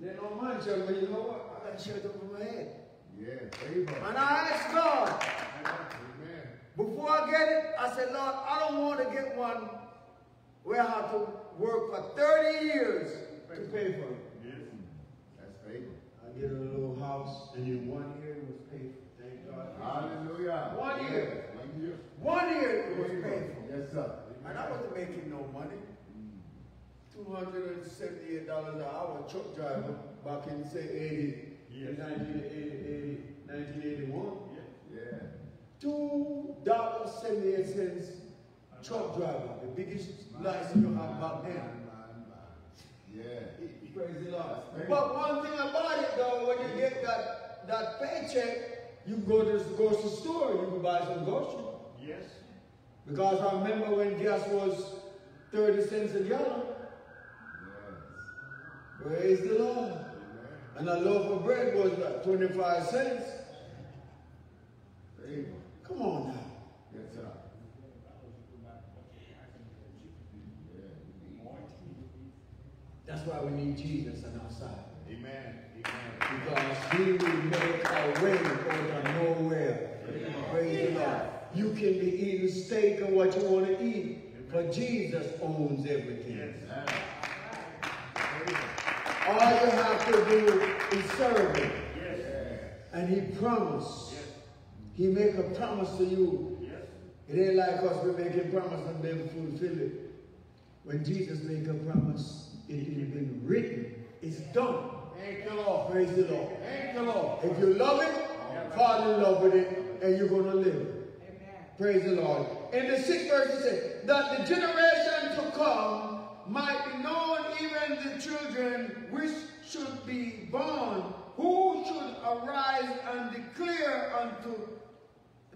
Speaker 3: There's no mansion, but you know what? I got a shirt over my head.
Speaker 2: Yeah. Favor.
Speaker 3: And I ask God,
Speaker 2: Amen.
Speaker 3: before I get it, I said, Lord, I don't want to get one where I have to work for 30 years to pay for it.
Speaker 1: Yes.
Speaker 2: That's favor.
Speaker 3: I get a little house, and in one year it was paid for. Thank God.
Speaker 2: Hallelujah.
Speaker 3: One year.
Speaker 2: One year.
Speaker 3: It was
Speaker 2: There you
Speaker 3: paid for.
Speaker 2: Yes, sir.
Speaker 3: And I wasn't making no money. Two hundred and seventy-eight dollars an hour truck driver back in say eighty,
Speaker 1: Yes.
Speaker 3: 1980, 1981.
Speaker 2: Yeah.
Speaker 3: Two dollars seventy-eight cents truck driver, the biggest license you have back then.
Speaker 2: Man, man, man. Yeah.
Speaker 3: Praise the Lord. But one thing about it though, when you get that, that paycheck, you go to the grocery store, you can buy some groceries.
Speaker 1: Yes.
Speaker 3: Because I remember when gas was 30 cents a gallon.
Speaker 2: Yes.
Speaker 3: Praise the Lord.
Speaker 2: Amen.
Speaker 3: And a loaf of bread was like 25 cents.
Speaker 2: Go.
Speaker 3: Come on now.
Speaker 2: Yes, sir.
Speaker 3: That's why we need Jesus on our side.
Speaker 1: Amen. Amen.
Speaker 3: Because he will make a way out of nowhere. Praise the Lord. You can be eating steak and what you want to eat. But Jesus owns everything.
Speaker 1: Yes.
Speaker 3: All you have to do is serve him.
Speaker 1: Yes.
Speaker 3: And he promised.
Speaker 1: Yes.
Speaker 3: He make a promise to you.
Speaker 1: Yes.
Speaker 3: It ain't like us, we making promise and then fulfill it. When Jesus make a promise, it has been written. It's done.
Speaker 2: Thank you, Lord.
Speaker 3: Praise the Lord.
Speaker 2: Thank you, Lord.
Speaker 3: If you love it, fall in love with it, and you're going to live. Praise the Lord. In the sixth verse, it says, that the generation to come might be known, even the children which should be born, who should arise and declare unto,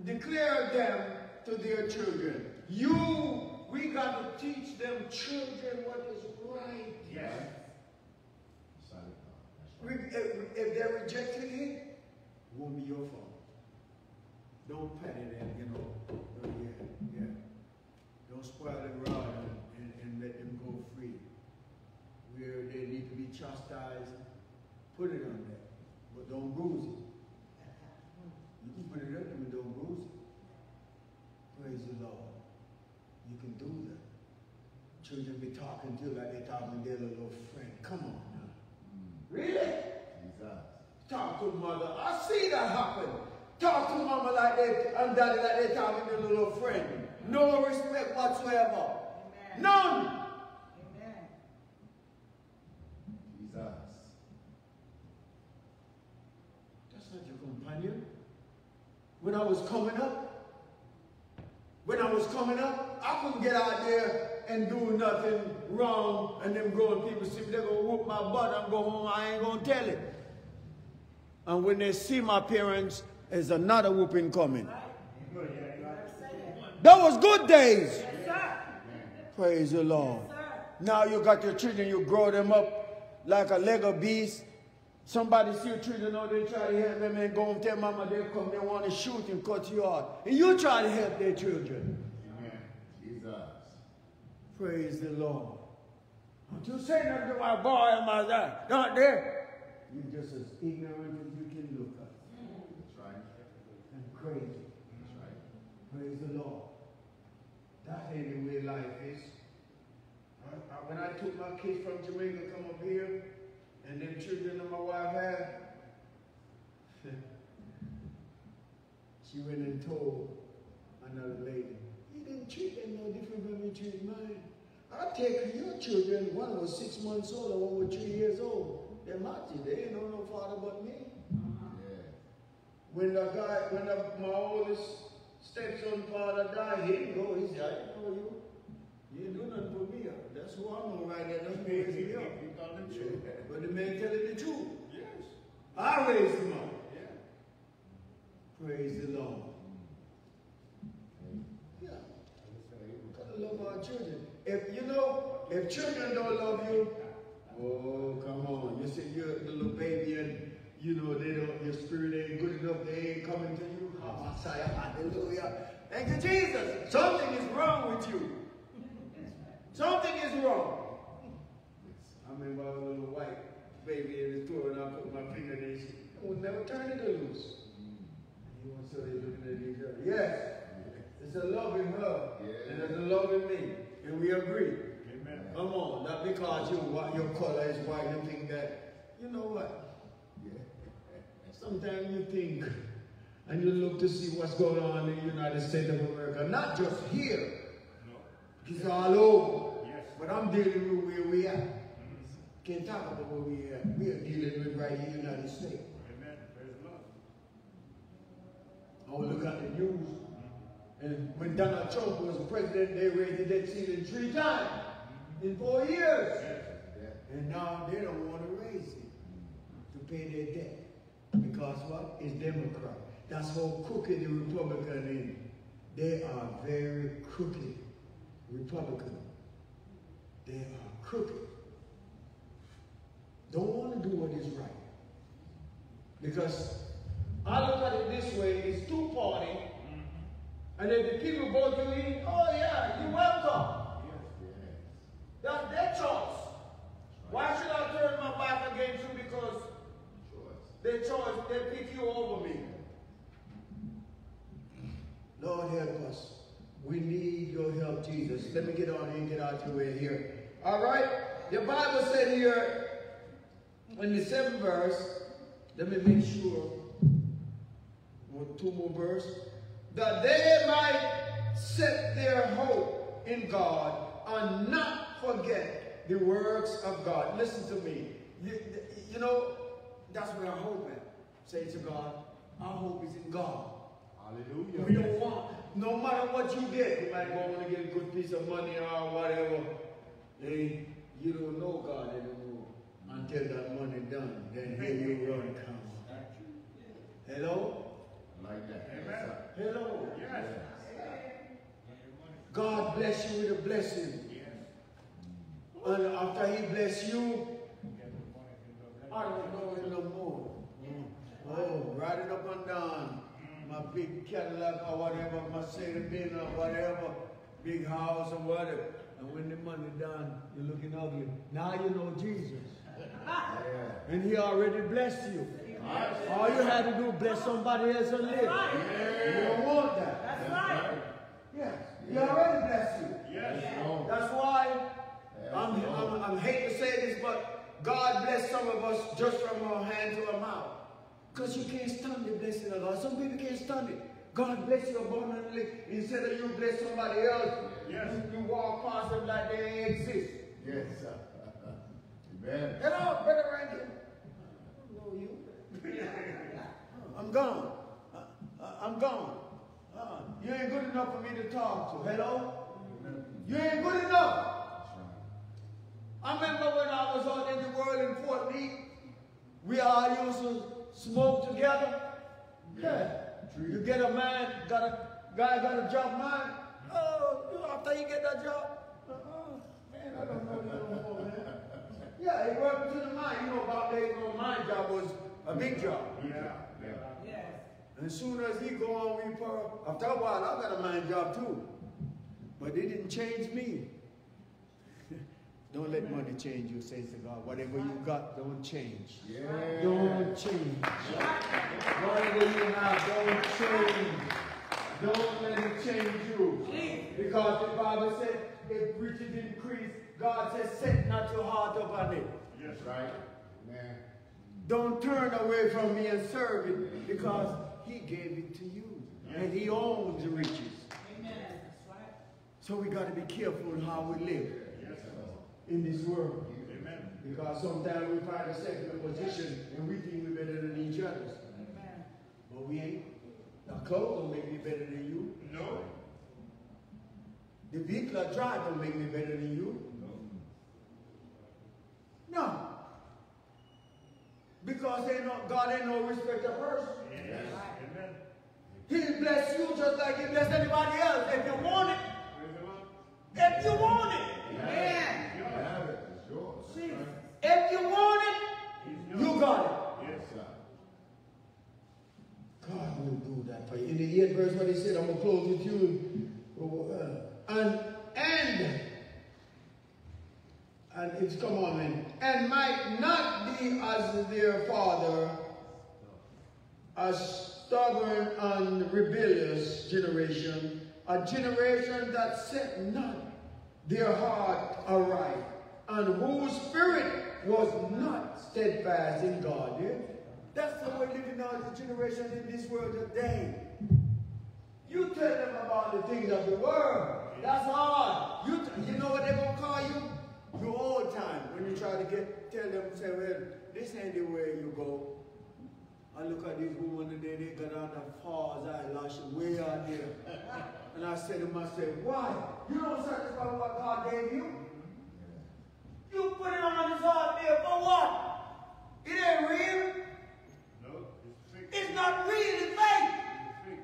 Speaker 3: declare them to their children. You, we got to teach them children what is right.
Speaker 1: Yes.
Speaker 3: Re- If, if they're rejecting it, it won't be your fault. Don't pet it and, you know, yeah, yeah. Don't spoil the rod and, and, and let them go free. Where they need to be chastised, put it on there, but don't bruise it. You can put it up there, but don't bruise it. Praise the Lord. You can do that. Children be talking to you like they're talking to their little friend. Come on now. Mm. Really?
Speaker 2: Jesus.
Speaker 3: Talk to mother. I see that happen. Talk to mama like they and daddy like they talking to little friend. No respect whatsoever. None.
Speaker 2: Jesus.
Speaker 3: That's not your companion. When I was coming up, when I was coming up, I couldn't get out there and do nothing wrong and them grown people see me, they're gonna whoop my butt and go home, I ain't gonna tell it. And when they see my parents, there's another whooping coming. That was good days. Praise the Lord. Now you got your children, you grow them up like a Lego beast. Somebody see your children, know they try to help them and go and tell mama they come, they want to shoot and cut you out. And you try to help their children.
Speaker 2: Amen. Jesus.
Speaker 3: Praise the Lord. Don't you say nothing to my boy and my dad. Not there. You're just as ignorant as you can look at.
Speaker 2: That's right.
Speaker 3: Crazy.
Speaker 2: That's right.
Speaker 3: Praise the Lord. That ain't the way life is. I- I- when I took my kids from Jamaica come up here, and them children that my wife had, she went and told another lady, you didn't treat them no different than you treat mine. I take your children, one was six months old, and one was three years old. They're naughty, they ain't know no father but me. When the guy, when the, my oldest stepson father died, he didn't go. He said, I didn't know you. You do nothing for me. That's who I know right there. That's who raised me up.
Speaker 1: The truth.
Speaker 3: But the man telling the truth.
Speaker 1: Yes.
Speaker 3: I raised him up.
Speaker 1: Yeah.
Speaker 3: Praise the Lord. Yeah. Gotta love our children. If you know, if children don't love you, oh come on. You see you're the little baby and you know they don't your spirit ain't good enough, they ain't coming to you. Messiah, hallelujah. Thank you, Jesus. Something is wrong with you. Something is wrong. I remember I was a little white baby in the store and I put my finger there. She would never turn it loose. You want to looking at each other. Yes. It's a love in her.
Speaker 2: Yeah.
Speaker 3: And there's a love in me. And we agree.
Speaker 1: Amen.
Speaker 3: Come on. Not because you, your color is white, you think that, you know what?
Speaker 2: Yeah.
Speaker 3: Sometimes you think and you look to see what's going on in the United States of America, not just here, it's all over.
Speaker 1: Yes.
Speaker 3: But I'm dealing with where we at. Can't talk about where we at. We are dealing with right here in the United States.
Speaker 1: Amen. Praise the Lord.
Speaker 3: I was look at the news, and when Donald Trump was president, they raised the debt ceiling three times in four years. And now they don't want to raise it to pay their debt. Because what? It's Democrat. That's how crooked the Republican is. They are very crooked Republican. They are crooked. Don't want to do what is right. Because I look at it this way, it's two party, mm-hmm. and if the people vote you in, oh yeah, you're welcome. That's their choice. Why should I turn my back against you because their choice, they pick you over me? Lord help us. We need your help, Jesus. Let me get on and get out your way here. All right? The Bible said here in the seventh verse, let me make sure. One, two more verse. That they might set their hope in God and not forget the works of God. Listen to me. You, you know, that's where our hope is. Say to God, our hope is in God.
Speaker 1: Hallelujah.
Speaker 3: We don't want, no matter what you get, you might go on to get a good piece of money or whatever. Hey, you don't know God anymore until that money done. Then here you run come. Hello?
Speaker 2: Like that.
Speaker 1: Amen.
Speaker 3: Hello?
Speaker 1: Yes.
Speaker 3: God bless you with a blessing. Yes. And after he bless you, I don't know it no more. Oh, riding up and down my big Cadillac or whatever, my Mercedes Benz or whatever, big house or whatever. And when the money done, you're looking ugly. Now you know Jesus. And he already blessed you. All you had to do bless somebody else and live. You don't want that.
Speaker 4: That's right.
Speaker 3: Yes. He already blessed you.
Speaker 1: Yes.
Speaker 3: That's why I'm, I'm, I'm hate to say this, but God bless some of us just from our hand to our mouth. Because you can't stand the blessing of God. Some people can't stand it. God bless you abundantly. Instead of you bless somebody else,
Speaker 1: Yes.
Speaker 3: you, you walk past them like they exist.
Speaker 2: Yes. Amen.
Speaker 3: Hello, Brother Rankin. I don't know you. I'm gone. Uh, I'm gone. Uh, you ain't good enough for me to talk to. Hello? You ain't good enough. I remember when I was out in the world in Fort Lee, we all used to smoke together. Yeah. You get a man, got a guy got a job, man. Oh, you- after you get that job, uh-uh, man, I don't know you no more, man. Yeah, he worked to the mine. You know, about days no mine job was a big job.
Speaker 1: Yeah. Yeah.
Speaker 4: Yes.
Speaker 3: And as soon as he go on with uh, her, after a while, I got a mine job too. But it didn't change me. Don't let money change you, says to God. Whatever you got, don't change.
Speaker 2: Yeah.
Speaker 3: Don't change. Whatever you have, don't change. Don't let it change you. Because the Bible said, if riches increase, God says, set not your heart upon it.
Speaker 1: Yes.
Speaker 2: Right. Man.
Speaker 3: Don't turn away from me and serve it because he gave it to you. And he owns the riches.
Speaker 4: Amen. That's right.
Speaker 3: So we got to be careful in how we live
Speaker 1: Yes.
Speaker 3: In this world.
Speaker 1: Amen.
Speaker 3: Because sometimes we find ourselves in a secular position and we think we're better than each other.
Speaker 4: Amen.
Speaker 3: But we ain't. The clothes don't make me better than you.
Speaker 1: No.
Speaker 3: The vehicle I drive don't make me better than you. No. Because ain't no, God ain't no respect of person.
Speaker 1: Yes. Amen.
Speaker 3: He bless you just like he bless anybody else. If you want it,
Speaker 1: Praise the Lord.
Speaker 3: if you want it.
Speaker 4: Amen.
Speaker 2: You have it. It's yours.
Speaker 4: Jesus.
Speaker 3: If you want it, you got it.
Speaker 1: Yes.
Speaker 2: Sir.
Speaker 3: God will do that for you. In the eighth verse, what he said, I'm gonna close with you. Uh, and and and it's come on, man. And might not be as their father, a stubborn and rebellious generation, a generation that set not their heart aright, and whose spirit was not steadfast in God. Yeah? That's the way living now, the generation in this world today. You tell them about the things of the world. That's hard. You, you know what they're gonna call you? You old time when you try to get tell them say, well, this ain't the way you go. I look at these women today, they got on the false eyelash way out there. And I said to myself, why? You don't satisfy what God gave you? You put it on this out there for what? It ain't real.
Speaker 1: No, it's fake.
Speaker 3: It's not real, it's fake.
Speaker 1: It's fake.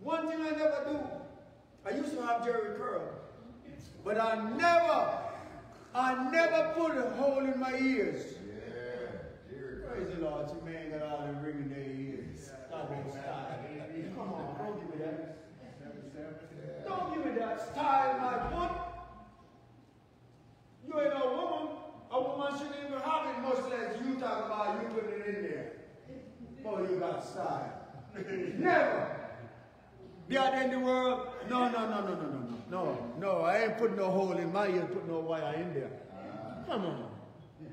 Speaker 3: One thing I never do, I used to have Jheri curl, but I never, I never put a hole in my ears.
Speaker 2: Yeah. Jheri.
Speaker 3: Praise the Lord, some man got all them ring style. Never. Be out in the world. No, no, no, no, no, no, no. No, no, I ain't putting no hole in my ear, put no wire in there. Come on.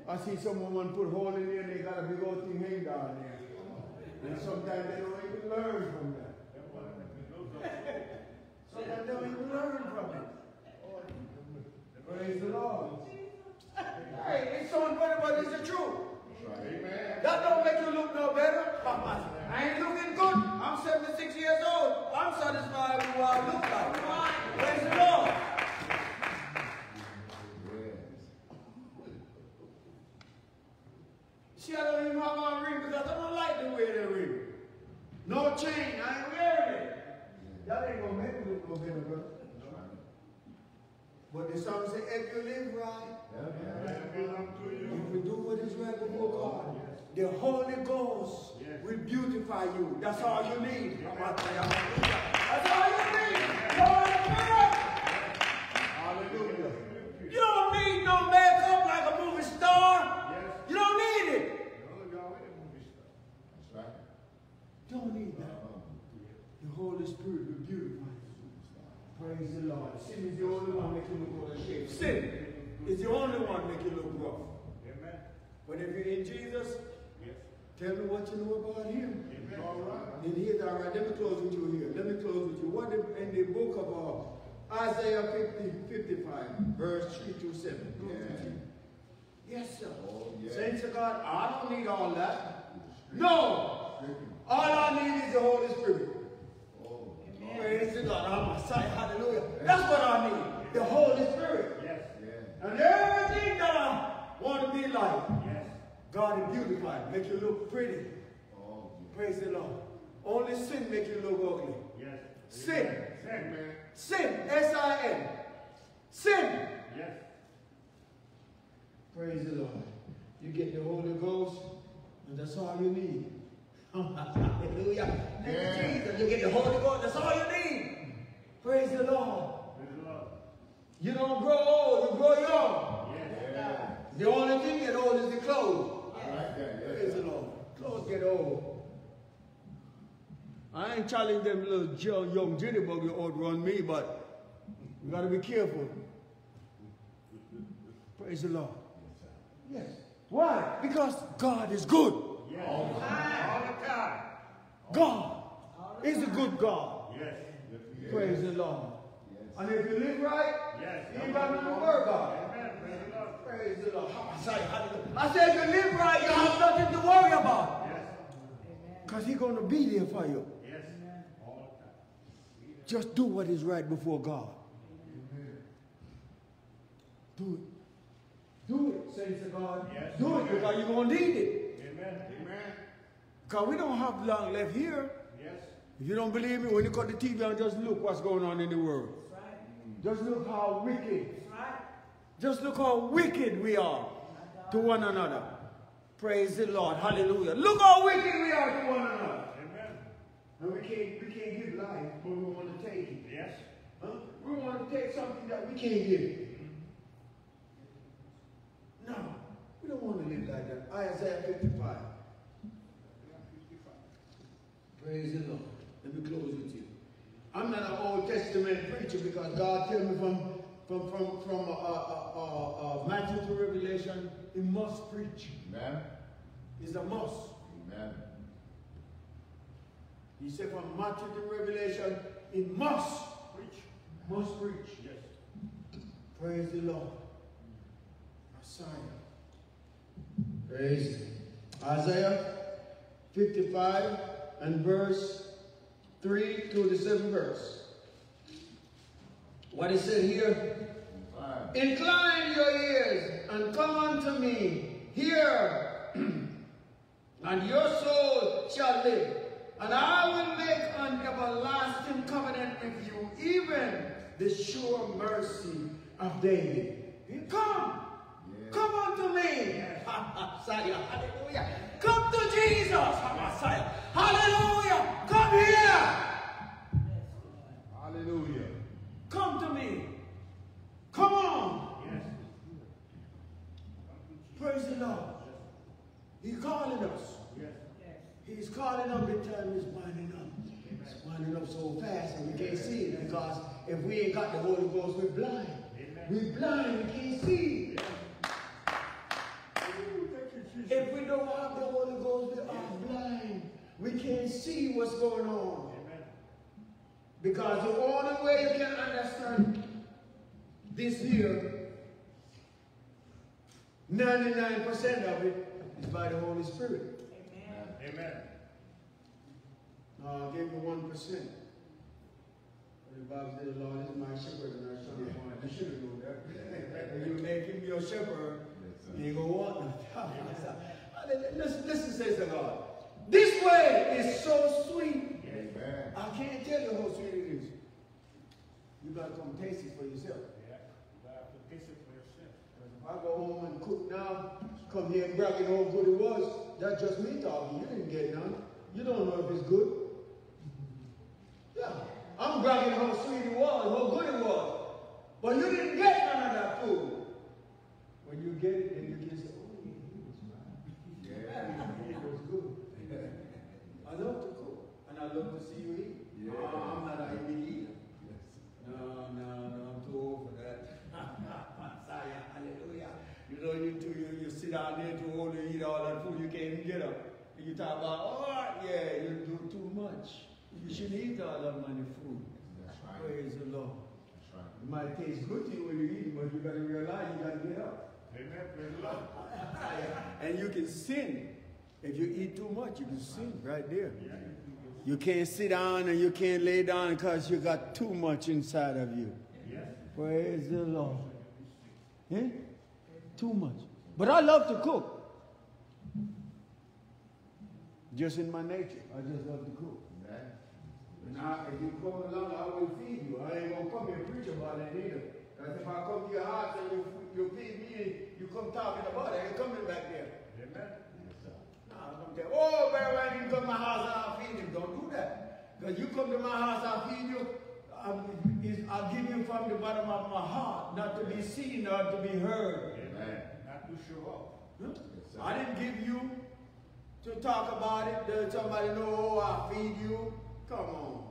Speaker 3: I see some woman put hole in there, they got a big old thing hanging down there. And sometimes they don't even learn from that. sometimes they don't even learn from it. Praise the Lord. Hey, it's so incredible, it's the truth.
Speaker 2: Amen.
Speaker 3: That don't make you look no better. I ain't looking good. I'm 76 years old. I'm satisfied with what I look like. Praise the Lord. See, I don't even have my ring because I don't like the way they ring. No chain. I ain't wearing it. That ain't gonna make me look no better, brother. But the song say, if you live right,
Speaker 1: I belong to you.
Speaker 3: if you do what is right before God, the Holy Ghost will beautify you. That's all you need. That's all you need. The Holy Spirit. Hallelujah. You don't need no makeup like a movie star. You don't need it.
Speaker 1: No, y'all a movie star.
Speaker 2: That's right.
Speaker 3: Don't need that. The Holy Spirit you. Praise the Lord. Sin is the only one make you look out of shape. Sin is the only one make you look rough.
Speaker 1: Amen.
Speaker 3: But if you're in Jesus,
Speaker 1: Yes.
Speaker 3: tell me what you know about Him.
Speaker 1: Amen.
Speaker 2: All right.
Speaker 3: Then here's all right. Let me close with you here. Let me close with you. What in, in the book of uh, Isaiah 50, 55, verse 3 to 7.
Speaker 2: Yeah.
Speaker 3: Yes, sir.
Speaker 2: Oh, yeah.
Speaker 3: Saints of God, I don't need all that. No. All I need is the Holy Spirit. Praise the God. I'm a sight. Hallelujah. That's what I need. The Holy Spirit.
Speaker 1: Yes.
Speaker 2: yeah.
Speaker 3: And everything that I want to be like,
Speaker 1: Yes.
Speaker 3: God beautify, make you look pretty.
Speaker 2: Oh,
Speaker 3: Praise the Lord. Only sin make you look ugly.
Speaker 1: Yes.
Speaker 3: Sin.
Speaker 1: Sin.
Speaker 3: Sin. S-I-N. Sin.
Speaker 1: Yes.
Speaker 3: Praise the Lord. You get the Holy Ghost, and that's all you need. Hallelujah. Thank you,
Speaker 2: Yeah.
Speaker 3: Jesus. You get the Holy Ghost, that's all you need. Praise the Lord.
Speaker 1: Praise the Lord.
Speaker 3: You don't grow old, you grow young.
Speaker 1: Yes.
Speaker 2: Yeah.
Speaker 3: The only thing get old is the clothes.
Speaker 2: I like that.
Speaker 3: Praise the Lord. Clothes get old. I ain't challenging them little young jitterbug you outrun me, but you gotta be careful. Praise the Lord. Yes. Why? Because God is good.
Speaker 1: Yes. All the time.
Speaker 3: God is a good God.
Speaker 1: Yes.
Speaker 3: Praise the Lord. And if you live right,
Speaker 1: Yes.
Speaker 3: you ain't got nothing to worry about.
Speaker 1: Amen. Praise the Lord.
Speaker 3: Praise the Lord. I say, hallelujah. I said, if you live right, you have nothing to worry about.
Speaker 1: Yes.
Speaker 3: Because He's going to be there for you.
Speaker 1: Yes. All the time.
Speaker 3: Just do what is right before God. Do it. Do it, saints of God.
Speaker 1: Yes.
Speaker 3: Do it because you're going to need it.
Speaker 1: Amen.
Speaker 3: Because we don't have long left here.
Speaker 1: Yes.
Speaker 3: If you don't believe me, when you cut the TV on, just look what's going on in the world. Right. Just look how wicked. Right. Just look how wicked we are to one another. Praise the Lord. Hallelujah. Look how wicked we are to one another.
Speaker 1: Amen.
Speaker 3: And we can't, we can't give life, but we want to take it.
Speaker 1: Yes.
Speaker 3: Huh? We want to take something that we can't give. Mm-hmm. No, we don't want to live like that. Isaiah 55. Praise the Lord. Let me close with you. I'm not an Old Testament preacher because God tell me from from, from, from uh, uh, uh, uh, Matthew to Revelation, he must preach.
Speaker 2: Amen.
Speaker 3: It's a must.
Speaker 2: Amen.
Speaker 3: He said from Matthew to Revelation, he must preach. Must preach.
Speaker 1: Yes.
Speaker 3: Praise the Lord. Messiah. Praise. Isaiah 55 and verse 3 to the 7th verse. What is said here? Incline your ears and come unto me. Hear, and your soul shall live. And I will make an everlasting covenant with you, even the sure mercy of David. Come. Come unto me. Hallelujah. Come to Jesus, Messiah. Hallelujah. Come here.
Speaker 2: Hallelujah.
Speaker 3: Come to me. Come on.
Speaker 1: Yes.
Speaker 3: Praise the Lord. He's calling us.
Speaker 1: Yes.
Speaker 3: He's calling up the time is winding up. It's winding up so fast and we can't see it because if we ain't got the Holy Ghost, we're blind.
Speaker 1: Amen.
Speaker 3: We're blind, we can't see. If we don't have the Holy Ghost, we are blind. We can't see what's going on.
Speaker 1: Amen.
Speaker 3: Because the only way you can understand this here, 99% of it is by the Holy Spirit.
Speaker 1: Amen. Amen.
Speaker 3: Now I'll give you 1%. The Bible says, the Lord is my shepherd and I shall not want. You should have known that. You make him your shepherd,
Speaker 2: Yes, sir.
Speaker 3: you ain't gonna want nothing. listen, listen, says the God. This way is so sweet.
Speaker 2: Amen.
Speaker 3: I can't tell you how sweet it is. You gotta come taste it for yourself.
Speaker 1: Yeah. You to taste it for yourself.
Speaker 3: If I go home and cook now, come here and bragging how good it was, that's just me talking. You didn't get none. You don't know if it's good. Yeah. I'm bragging how sweet it was, how good it was. But you didn't get none of that food. When you get it, then you can say, oh, yeah, it was
Speaker 2: Yeah.
Speaker 3: fine. It was good. I love to cook, and I love to see you eat.
Speaker 2: Yeah.
Speaker 3: Uh, I'm not a eater.
Speaker 2: Yes.
Speaker 3: No, no, no, I'm too old for that. Messiah, hallelujah. You know, you, too, you, you sit down there too old to eat all that food, you can't even get up. And you talk about, oh, yeah, you do too much. You shouldn't eat all that money food.
Speaker 2: That's right.
Speaker 3: Praise the Lord.
Speaker 2: That's right.
Speaker 3: It might taste good to you when you eat, but you got to realize you got to get up. And you can sin. If you eat too much, you can sin right there. You can't sit down and you can't lay down because you got too much inside of you. Praise the Lord. Eh? Too much. But I love to cook. Just in my nature. I just love to cook. I, if you come along, I will feed you. I ain't gonna come here and preach about it either. Because if I come to your house and you, you feed me you come talking about it, I ain't coming back there.
Speaker 1: Amen.
Speaker 2: Yes, sir.
Speaker 3: No, I'm gonna tell, oh, very well, you come to my house and I'll feed you. Don't do that. Because you come to my house, I'll feed you. I'm, is- I'll give you from the bottom of my heart, not to be seen, not to be heard.
Speaker 2: Amen.
Speaker 1: Not to show off.
Speaker 3: Huh?
Speaker 2: Yes.
Speaker 3: I didn't give you to talk about it. Does somebody know oh, I feed you. Come on.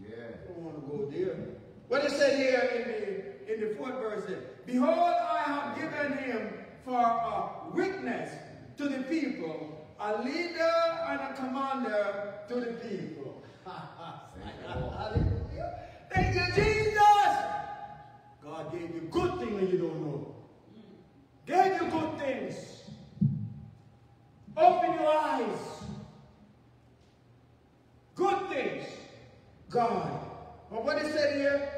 Speaker 2: Yeah.
Speaker 3: I don't want to go there. What it said here in the in the fourth verse is, Behold, I have given him for a witness to the people, a leader and a commander to the people.
Speaker 2: Thank you,
Speaker 3: Jesus. God gave you good things and you don't know. Gave you good things. Open your eyes. Good things. God. But what it said here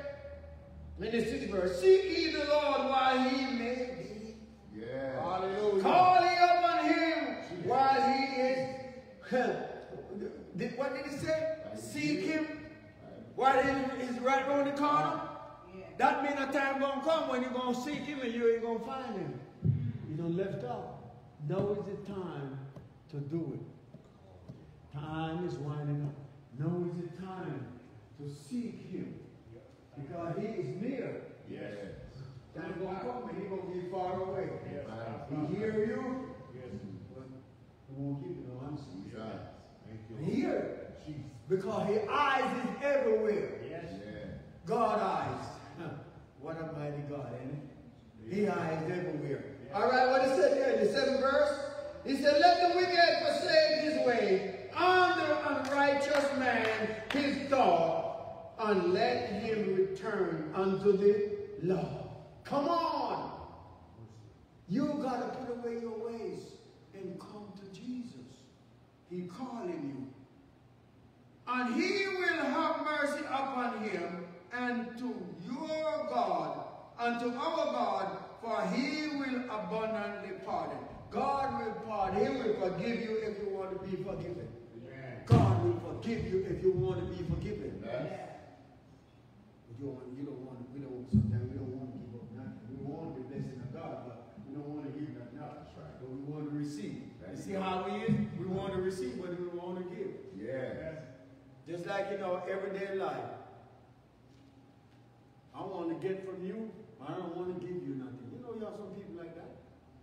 Speaker 3: in the sixth verse, seek ye the Lord while he may be.
Speaker 2: Yeah.
Speaker 3: Hallelujah. Call ye upon him while he is. Did- what did he say? Seek him while he is right around the corner. That means a time gonna come when you're gonna seek him and you ain't gonna find him. You don't left out. Now is the time to do it. Time is winding up. Now is the time to seek him. Because he is near.
Speaker 2: Yes.
Speaker 3: Time gonna come and he gonna be far away.
Speaker 1: Yes.
Speaker 3: He hear you,
Speaker 1: Yes.
Speaker 3: but he won't give you no answer.
Speaker 2: Right.
Speaker 1: Thank you.
Speaker 3: He hear because his eyes is everywhere.
Speaker 1: Yes.
Speaker 2: Yeah.
Speaker 3: God eyes. what Huh. What about He hides everywhere. All right, what he said here in the seventh verse? He said, Let the wicked forsake his way, and the unrighteous man his thought, and let him return unto the Lord. Come on. You got to put away your ways and come to Jesus. He calling you. And he will have mercy upon him and to your God and to our God, for he will abundantly pardon. God will pardon. He will forgive you if you want to be forgiven. God will forgive you if you want to be forgiven. You, want, you don't want, we don't, sometimes we don't want to give up nothing. We want the blessing of God, but we don't want to give nothing.
Speaker 2: That's right.
Speaker 3: But we want to receive.
Speaker 2: That's
Speaker 3: you see how we is? We want to receive, but we want to give.
Speaker 2: Yeah.
Speaker 3: Just like in our everyday life. I want to get from you, but I don't want to give you nothing. You know you have some people like that.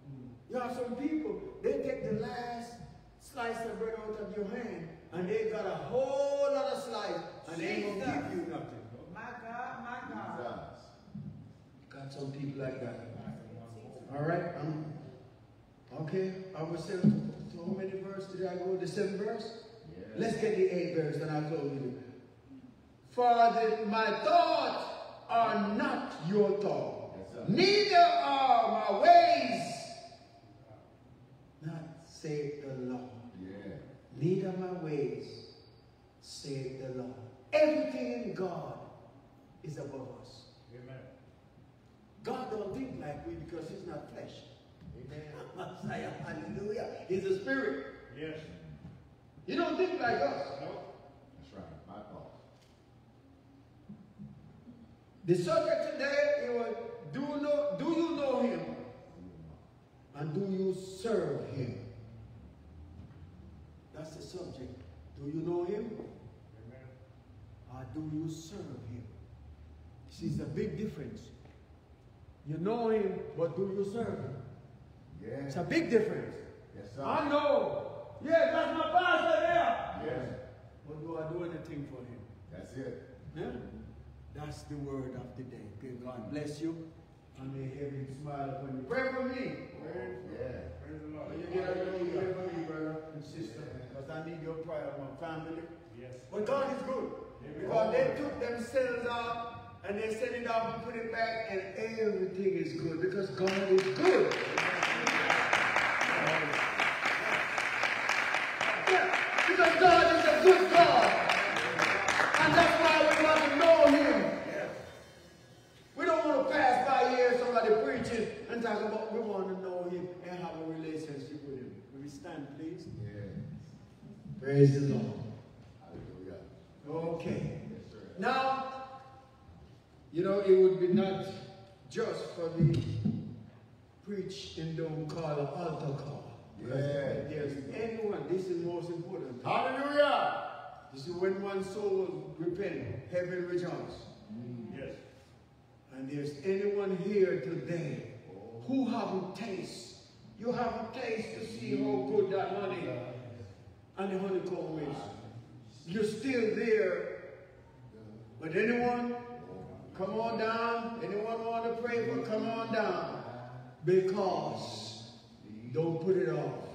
Speaker 3: Mm. You have some people, they take the last slice of bread out of your hand, and they got a whole lot of slice, and they ain't gonna give you nothing.
Speaker 4: My God, my God.
Speaker 3: Got some people like that. All right, um, okay. I was saying, So how many verse did I go? The seven verse.
Speaker 2: Yeah.
Speaker 3: Let's get the eight verse, and I'll close with it. For the, my thoughts are not your thoughts,
Speaker 2: Yes,
Speaker 3: neither are my ways. Not say the Lord.
Speaker 2: Yeah.
Speaker 3: Neither my ways, saith the Lord. Everything in God is above us. Amen. God don't think like we because he's not flesh. Amen. Messiah, hallelujah. He's a spirit.
Speaker 1: Yes.
Speaker 3: He don't think like us. No.
Speaker 2: That's right. My fault.
Speaker 3: The subject today it was do know do you know him? And do you serve him? That's the subject. Do you know him? Amen. Or do you serve him? See, it's a big difference. You know him, but do you serve him?
Speaker 2: Yeah.
Speaker 3: It's a big difference.
Speaker 2: Yes, sir.
Speaker 3: I know. Yeah, that's my pastor there.
Speaker 2: Yes.
Speaker 3: But do I do anything for him?
Speaker 2: That's it.
Speaker 3: Yeah? That's the word of the day. Okay, God bless you. And may heaven smile upon you. Pray for me.
Speaker 2: Yeah.
Speaker 3: When you get out of the pray for me, brother and sister. Because I need your prayer, my family.
Speaker 1: Yes.
Speaker 3: But God is good. Because they took themselves out and they sent it off and put it back, and everything is good because God is good. Yeah, because God is a good God. And that's why we want to know Him. We don't want to pass by here somebody preaching and talk about we want to know Him and have a relationship with Him. Will we stand, please?
Speaker 2: Yeah.
Speaker 3: Praise the Lord.
Speaker 2: Hallelujah.
Speaker 3: Okay.
Speaker 2: Yes.
Speaker 3: Now, you know, it would be not just for the preach and don't call an altar call.
Speaker 2: Yeah.
Speaker 3: If there's anyone, this is most important.
Speaker 2: Hallelujah.
Speaker 3: This is when one soul repent, heaven rejoice. Mm.
Speaker 1: Yes.
Speaker 3: And there's anyone here today who haven't tasted, you haven't tasted to see how good that honey and the honeycomb is. Ah. You're still there. But anyone, come on down. Anyone want to pray for, come on down. Because don't put it off.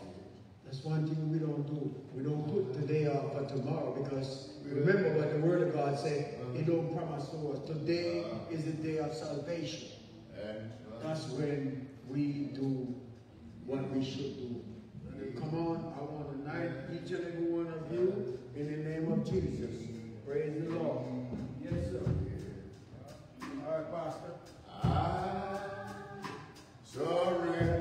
Speaker 3: That's one thing we don't do. We don't put today off for tomorrow because remember what the word of God said. He don't promise to us. Today is the day of salvation. That's when we do what we should do. Come on, I want to knight each and every one of you in the name of Jesus. Praise the Lord. Yes, sir. All right, Pastor.
Speaker 2: I surrender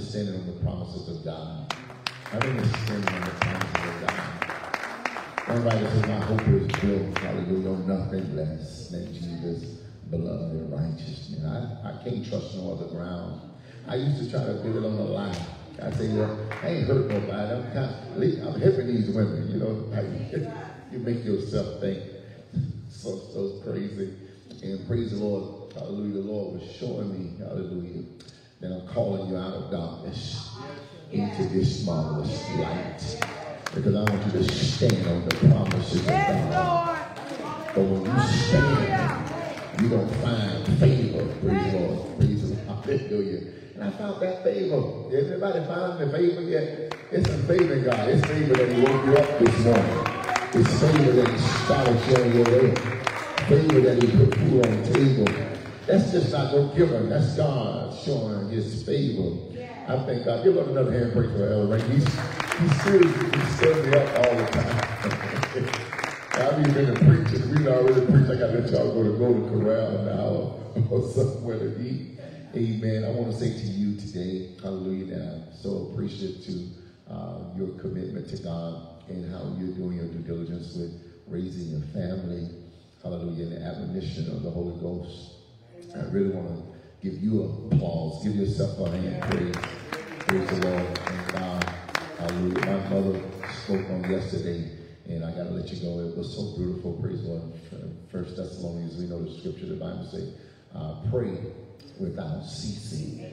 Speaker 2: been standing on the promises of God. I've been standing on the promises of God. Everybody says, My hope is built, hallelujah, on nothing less than Jesus' beloved and righteousness. I, I can't trust no other ground. I used to try to build on a lie. I say, well, I ain't hurt nobody. I'm, kind of, I'm helping these women, you know. you make yourself think so, so crazy. And praise the Lord. Hallelujah. The Lord was showing me, hallelujah, and I'm calling you out of darkness into this marvelous light. Because I want you to stand on the promises of God. But when you stand, you're going to find favor. Praise the Lord. Praise the Lord. you. And I found that favor. Did anybody find the favor yet? It's a favor God. It's favor that he woke you up this morning. It's favor that he started you on your way. Favor that he put food on the table that's just not no giver. That's God showing his favor. Yeah. I thank God. Give up another hand praise for Elder Rankin. He's, he's serious. Me up all the time. I've even been preaching. We already preached. I got to let y'all go to go to Corral now or somewhere to eat. Amen. I want to say to you today, hallelujah, so appreciative to uh, your commitment to God and how you're doing your due diligence with raising your family. Hallelujah. And the admonition of the Holy Ghost I really want to give you applause. Give yourself a hand praise. Praise the Lord. Thank God. Hallelujah. My mother spoke on yesterday, and I got to let you go. It was so beautiful. Praise the Lord. First Thessalonians, we know the scripture, the Bible says, uh, pray without ceasing.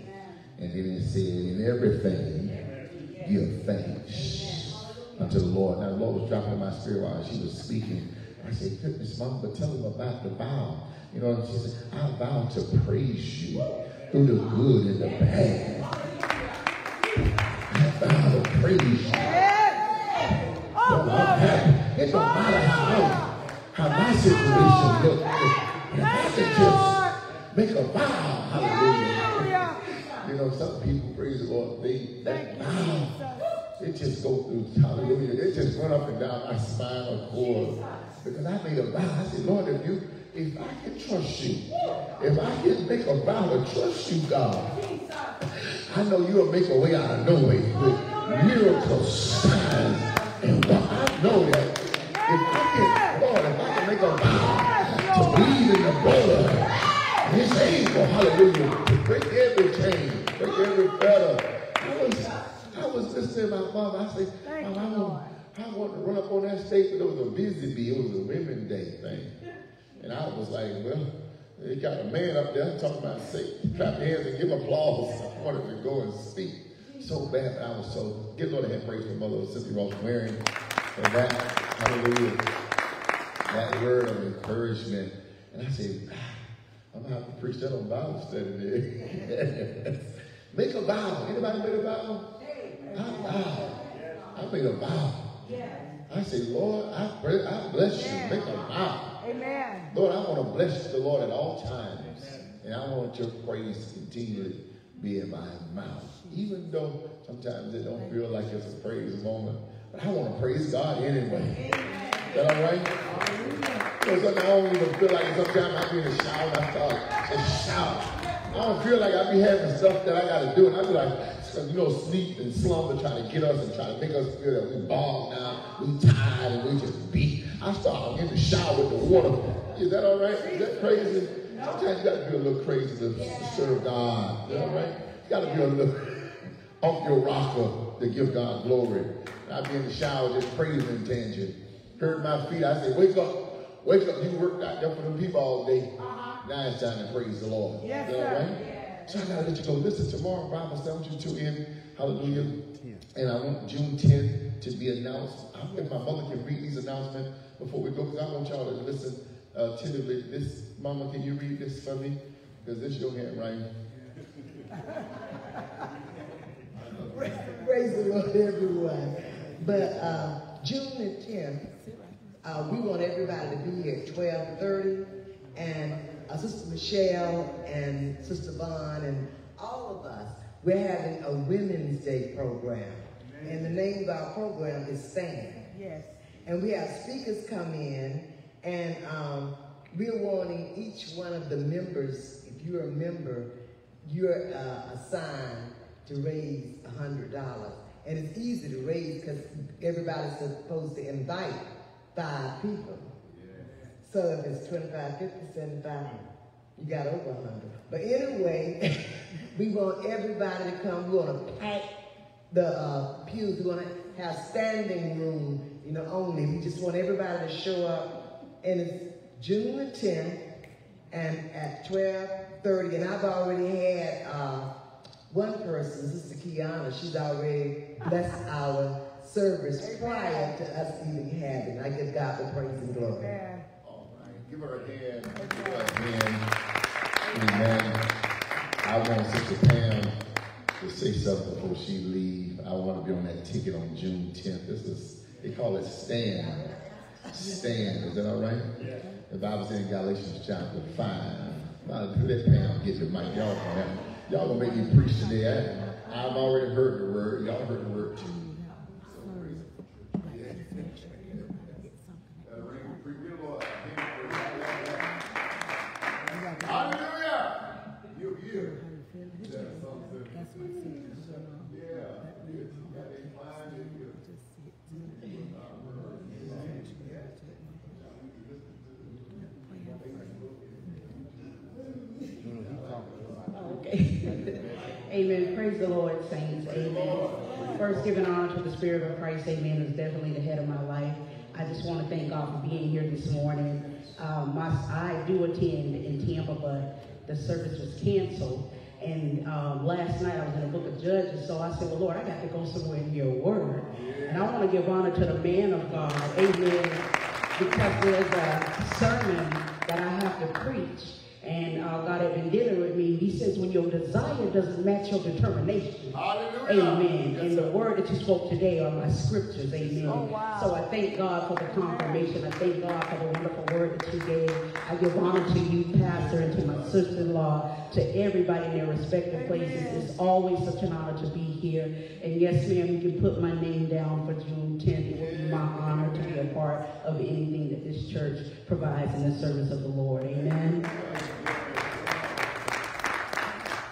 Speaker 2: And then it said, in everything, give thanks unto the Lord. Now, the Lord was dropping in my spirit while she was speaking. I said, goodness, Mom, but tell him about the vow. You know, and she said, I vow to praise you through the good and the bad. I vow to praise you. I'm happy. It don't matter how, how my situation looks. If I could just make a vow, hallelujah. You know, some people, praise the Lord, they, that vow, it just go through, hallelujah. It just run up and down my spinal cord. Because I made a vow. I said, Lord, if you, if I can trust you, if I can make a vow to trust you, God, I know you'll make a way out of no way with miracles, signs, and what I know that if I can, Lord, if I can make a vow to believe in the blood, He's able, hallelujah, to break every chain, break every fetter. I was, I was listening to my mom. I said, Mom, I want, I want to run up on that stage, but it was a busy bee. It was a Women's Day thing. And I was like, well, they got a man up there talking about say, clap your hands and give applause. I wanted to go and speak so bad, but I was so, give Lord a hand praise for Mother Cynthia Ross wearing and that, hallelujah, that word of encouragement. And I said, ah, I'm gonna have to preach that on Bible study there. make a vow. Anybody make a vow? I vow. Ah, ah. I made a vow. I say, Lord, I, pray, I bless you. Make a vow.
Speaker 5: Amen.
Speaker 2: Lord, I want to bless the Lord at all times. And I want your praise to continually be in my mouth. Even though sometimes it don't feel like it's a praise moment. But I want to praise God anyway. Is that all right? Because I don't even feel like sometimes I be in the shower and I start to shout. I don't feel like I be having stuff that I got to do. And I be like, you know, sleep and slumber trying to get us and trying to make us feel that we bogged now, we tired, and we just beat. I start in the shower with the water. Is that all right? Is that crazy? Sometimes you got to be a little crazy to serve God. Is that all right? You got to be a little off your rocker to give God glory. I be in the shower just praising tangent. Hurt my feet. I say, wake up. Wake up. You worked out there for the people all day. Uh-huh. Now it's time to praise the Lord.
Speaker 5: Yes,
Speaker 2: Is that all
Speaker 5: sir.
Speaker 2: So I gotta let you go. Listen, tomorrow Bible study, I want you to in. Hallelujah. And I want June 10th to be announced. I know if my mother can read these announcements before we go, because I want y'all to listen uh, attentively. This, Mama, can you read this for me? Because this your handwriting.
Speaker 6: Praise the Lord, everyone. But uh, June the 10th, uh, we want everybody to be here at 12:30, and uh, Sister Michelle and Sister Vaughn and all of us, we're having a Women's Day program, and the name of our program is Stand.
Speaker 5: Yes.
Speaker 6: And we have speakers come in, and um, we're wanting each one of the members, if you're a member, you're uh, assigned to raise a $100. And it's easy to raise because everybody's supposed to invite five people. So if it's 25, 50, 75, you got over 100. But anyway, we want everybody to come. We want to pack the uh, pews. We're going to have standing room, you know, only. We just want everybody to show up. And it's June the 10th and at 12.30. And I've already had uh, one person, Sister Kiana, she's already blessed our service prior to us even having. I give God the praise and glory.
Speaker 5: Amen.
Speaker 2: All right. Give her a hand. Give her a hand. Amen. I want Sister Pam to say something before she leave. I want to be on that ticket on June 10th. This is, they call it stand. Stand. Is that all right? The Bible says in Galatians chapter 5. Now, let Pam get the mic. Y'all y'all gonna make me preach today. I, I've already heard the word. Y'all heard the word too.
Speaker 5: Amen. Praise the Lord, saints. Amen. First, giving honor to the Spirit of Christ. Amen. Is definitely the head of my life. I just want to thank God for being here this morning. Um, my, I do attend in Tampa, but the service was canceled. And um, last night I was in the book of Judges, so I said, Well, Lord, I got to go somewhere and hear a word. And I want to give honor to the man of God. Amen. Because there's a sermon that I have to preach. And uh, God had been dealing with me. He says, when your desire doesn't match your determination,
Speaker 2: Hallelujah.
Speaker 5: amen.
Speaker 2: Yes,
Speaker 5: and the word that you spoke today are my scriptures, amen.
Speaker 7: Oh, wow.
Speaker 5: So I thank God for the confirmation. I thank God for the wonderful word that you gave. I give honor to you, Pastor, and to my sister-in-law, to everybody in their respective places. It's always such an honor to be here. And yes, ma'am, you can put my name down for June 10th. It will be my honor to be a part of anything that this church provides in the service of the Lord. Amen.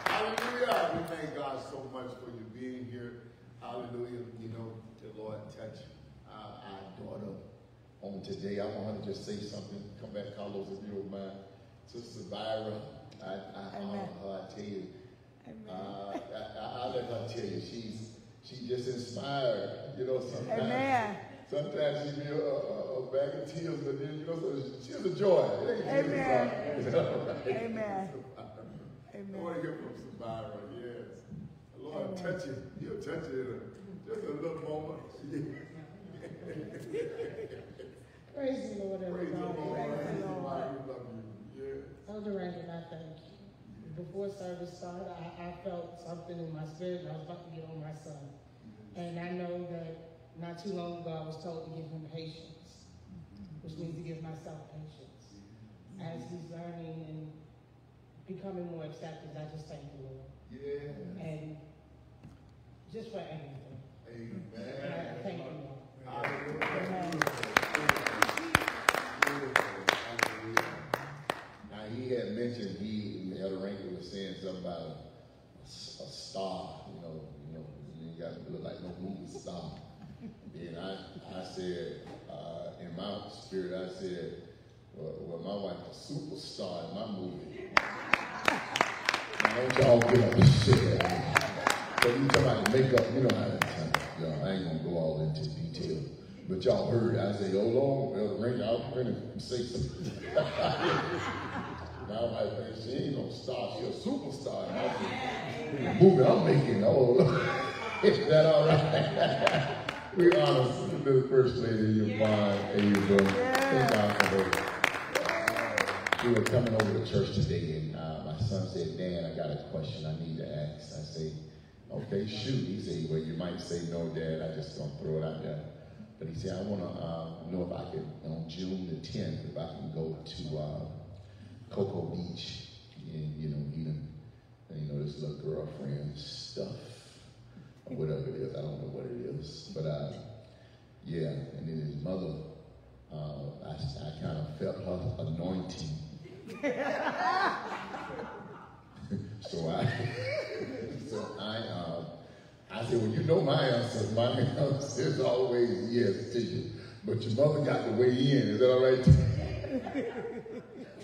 Speaker 2: Hallelujah. We thank God so much for you being here. Hallelujah. You know, the Lord touch our, our daughter on today. I want her to just say something. Come back, Carlos, if you don't mind. Sister Byra, I, I honor her. I tell you, uh, I, I, I'll let her tell you. She's she just inspired. You know, sometimes.
Speaker 7: Amen.
Speaker 2: Sometimes she be a, a, a bag of tears, but then you know, so she's a joy. It ain't
Speaker 7: Amen.
Speaker 2: tears, it's all right.
Speaker 7: Amen.
Speaker 2: I want to hear from Sabira, yes. The Lord
Speaker 7: Amen.
Speaker 2: touch you. He'll touch you in a, just a little moment.
Speaker 8: Praise the Lord,
Speaker 2: Praise the. Lord.
Speaker 7: Praise the Lord.
Speaker 2: Why we love you. Yes.
Speaker 8: Elder Rankin, I thank you. Before service started, I, I felt something in my spirit, and I was about to get on my son. And I know that not too long ago, I was told to give him patience, which means to give myself patience. As he's learning and becoming more accepted, I just thank the Lord.
Speaker 2: Yeah.
Speaker 8: And just for everything. And I
Speaker 2: Amen.
Speaker 8: thank you, Lord.
Speaker 2: Now, he had mentioned, he, Elder Rankin was saying something about a, a star, you know, you know, you got to look like no movie star. And I, I said, uh, in my spirit, I said, well, well my wife a superstar in my movie. Now, don't y'all get up shit. But you talking about makeup, you know how to, you I ain't gonna go all into detail. But y'all heard, I say, hold on, Elder Rankin, I'll gonna say something. My wife, she ain't no star, she a superstar. in my movie I'm making, oh, is that all right? we honor the first lady, Yvonne Ava. Thank God for her. We were coming over to church today, and uh, my son said, Dan, I got a question I need to ask. I say, okay, shoot. He said, well, you might say no, Dad. I just gonna throw it out there. But he said, I want to uh, know if I can, on June the 10th, if I can go to uh, Cocoa Beach and, you know, and, you know, this little girlfriend stuff, whatever it is. I don't know what it is. But, uh, yeah, and then his mother, uh, I, I kind of felt her anointing. so I, so I, uh, I said, well, you know my answer. My answer is always yes to you. But your mother got to weigh in. Is that all right?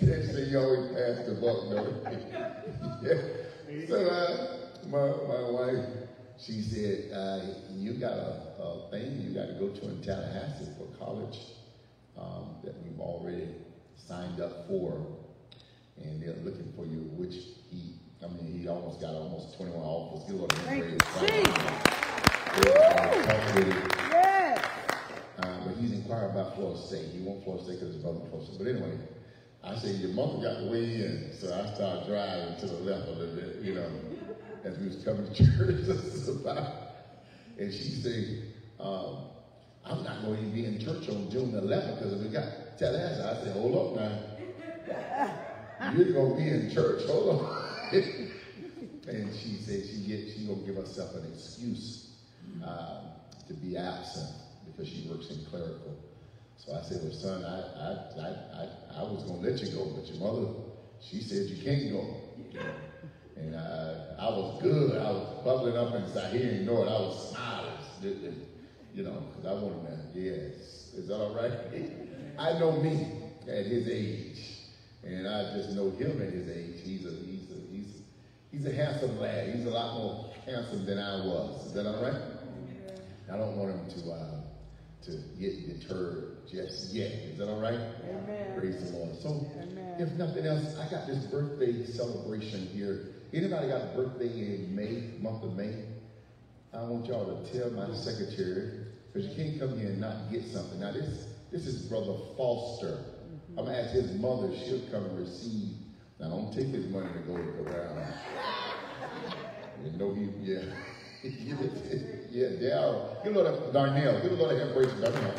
Speaker 2: They say you always pass the buck, no? yeah. So uh, my, my wife, she said, uh, you got a, a thing you got to go to in Tallahassee for college um, that we've already signed up for. And they're looking for you, which he, I mean, he almost got almost 21 offers. Give a little hand praise. Yeah, talk with.
Speaker 7: Yes.
Speaker 2: Uh, but he's inquiring about Florida State. He wants Florida State because his brother Florida State. But anyway, I said, your mother got the way in. So I started driving to the left a little bit, you know, as we was coming to church. This is about- and she said, um, I'm not going to be in church on June the 11th because we got Tallahassee. I said, hold up now. You're going to be in church. Hold on. and she said she get, she going to give herself an excuse uh, to be absent because she works in clerical. So I said, well, son, I, I, I, I, I was going to let you go, but your mother, she said you can't go. And uh, I was good. I was bubbling up inside. He didn't know it. I was smiling, you know, because I wanted to, yes, is that all right? I know me at his age, and I just know him at his age. He's a, he's a, he's, He's a handsome lad. He's a lot more handsome than I was. Is that all right? I don't want him to uh, to get deterred just yet. Is that all right?
Speaker 7: Amen.
Speaker 2: Praise the Lord. So,
Speaker 7: Amen.
Speaker 2: if nothing else, I got this birthday celebration here. Anybody got a birthday in May, month of May? I want y'all to tell my secretary, because you can't come here and not get something. Now, this this is Brother Foster. Mm-hmm. I'm gonna ask his mother, she'll come and receive. Now, don't take his money to go around. You know he, yeah. Give it yeah, Daryl. Give a of Darnell. Give a lot of him praise to Darnell.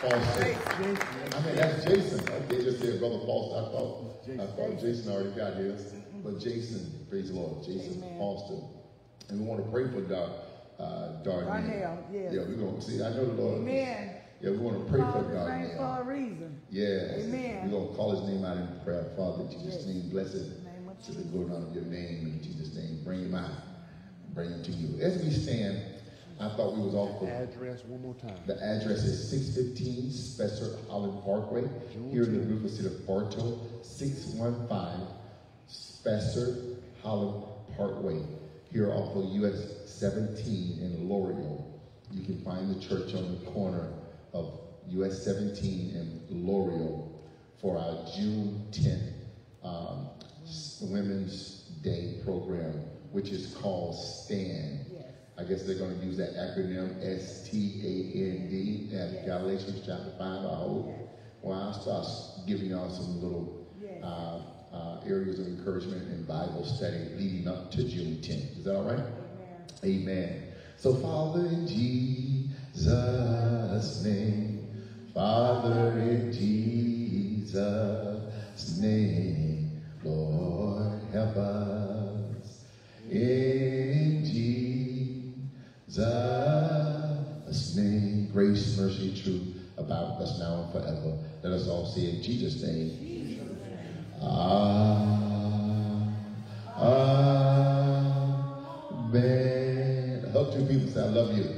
Speaker 2: Foster. I mean, that's Jason. Okay, just said Brother Foster. I thought, I thought Jason already got his. But Jason, praise the Lord, Jason
Speaker 7: Amen.
Speaker 2: Foster. And we want to pray for Dar, uh, Darnell.
Speaker 7: Darnell, yes.
Speaker 2: Yeah, we're going to see. I know the Lord.
Speaker 7: Amen.
Speaker 2: Yeah, we want to pray
Speaker 7: Call
Speaker 2: for
Speaker 7: his name for a reason.
Speaker 2: Yes.
Speaker 7: Amen.
Speaker 2: We're going to call his name out in prayer. Father, in Jesus'
Speaker 7: Yes.
Speaker 2: name, bless it.
Speaker 7: In the name of
Speaker 2: To the glory of your name, in Jesus' name, bring him out. Bring him to you. As we stand, I thought we was off for
Speaker 9: Address one more time.
Speaker 2: the address is 615 Spencer Holland Parkway, here in the beautiful city of Bartow. 615 Spencer Holland Parkway, here off of US 17 in L'Oreal. You can find the church on the corner of US 17 and L'Oreal for our June 10th um, Women's Day program, which is called STAND. I guess they're going to use that acronym S T A N D at Galatians chapter 5. I hope. Well, I'll start giving y'all some little uh, uh, areas of encouragement and Bible study leading up to June 10th. Is that all right? Amen. So, Father, in Jesus' name, Father, in Jesus' name, Lord, help us. In Jesus' name, grace, mercy, truth about us now and forever. Let us all say in Jesus' name. Amen. I hope two people say, I love you.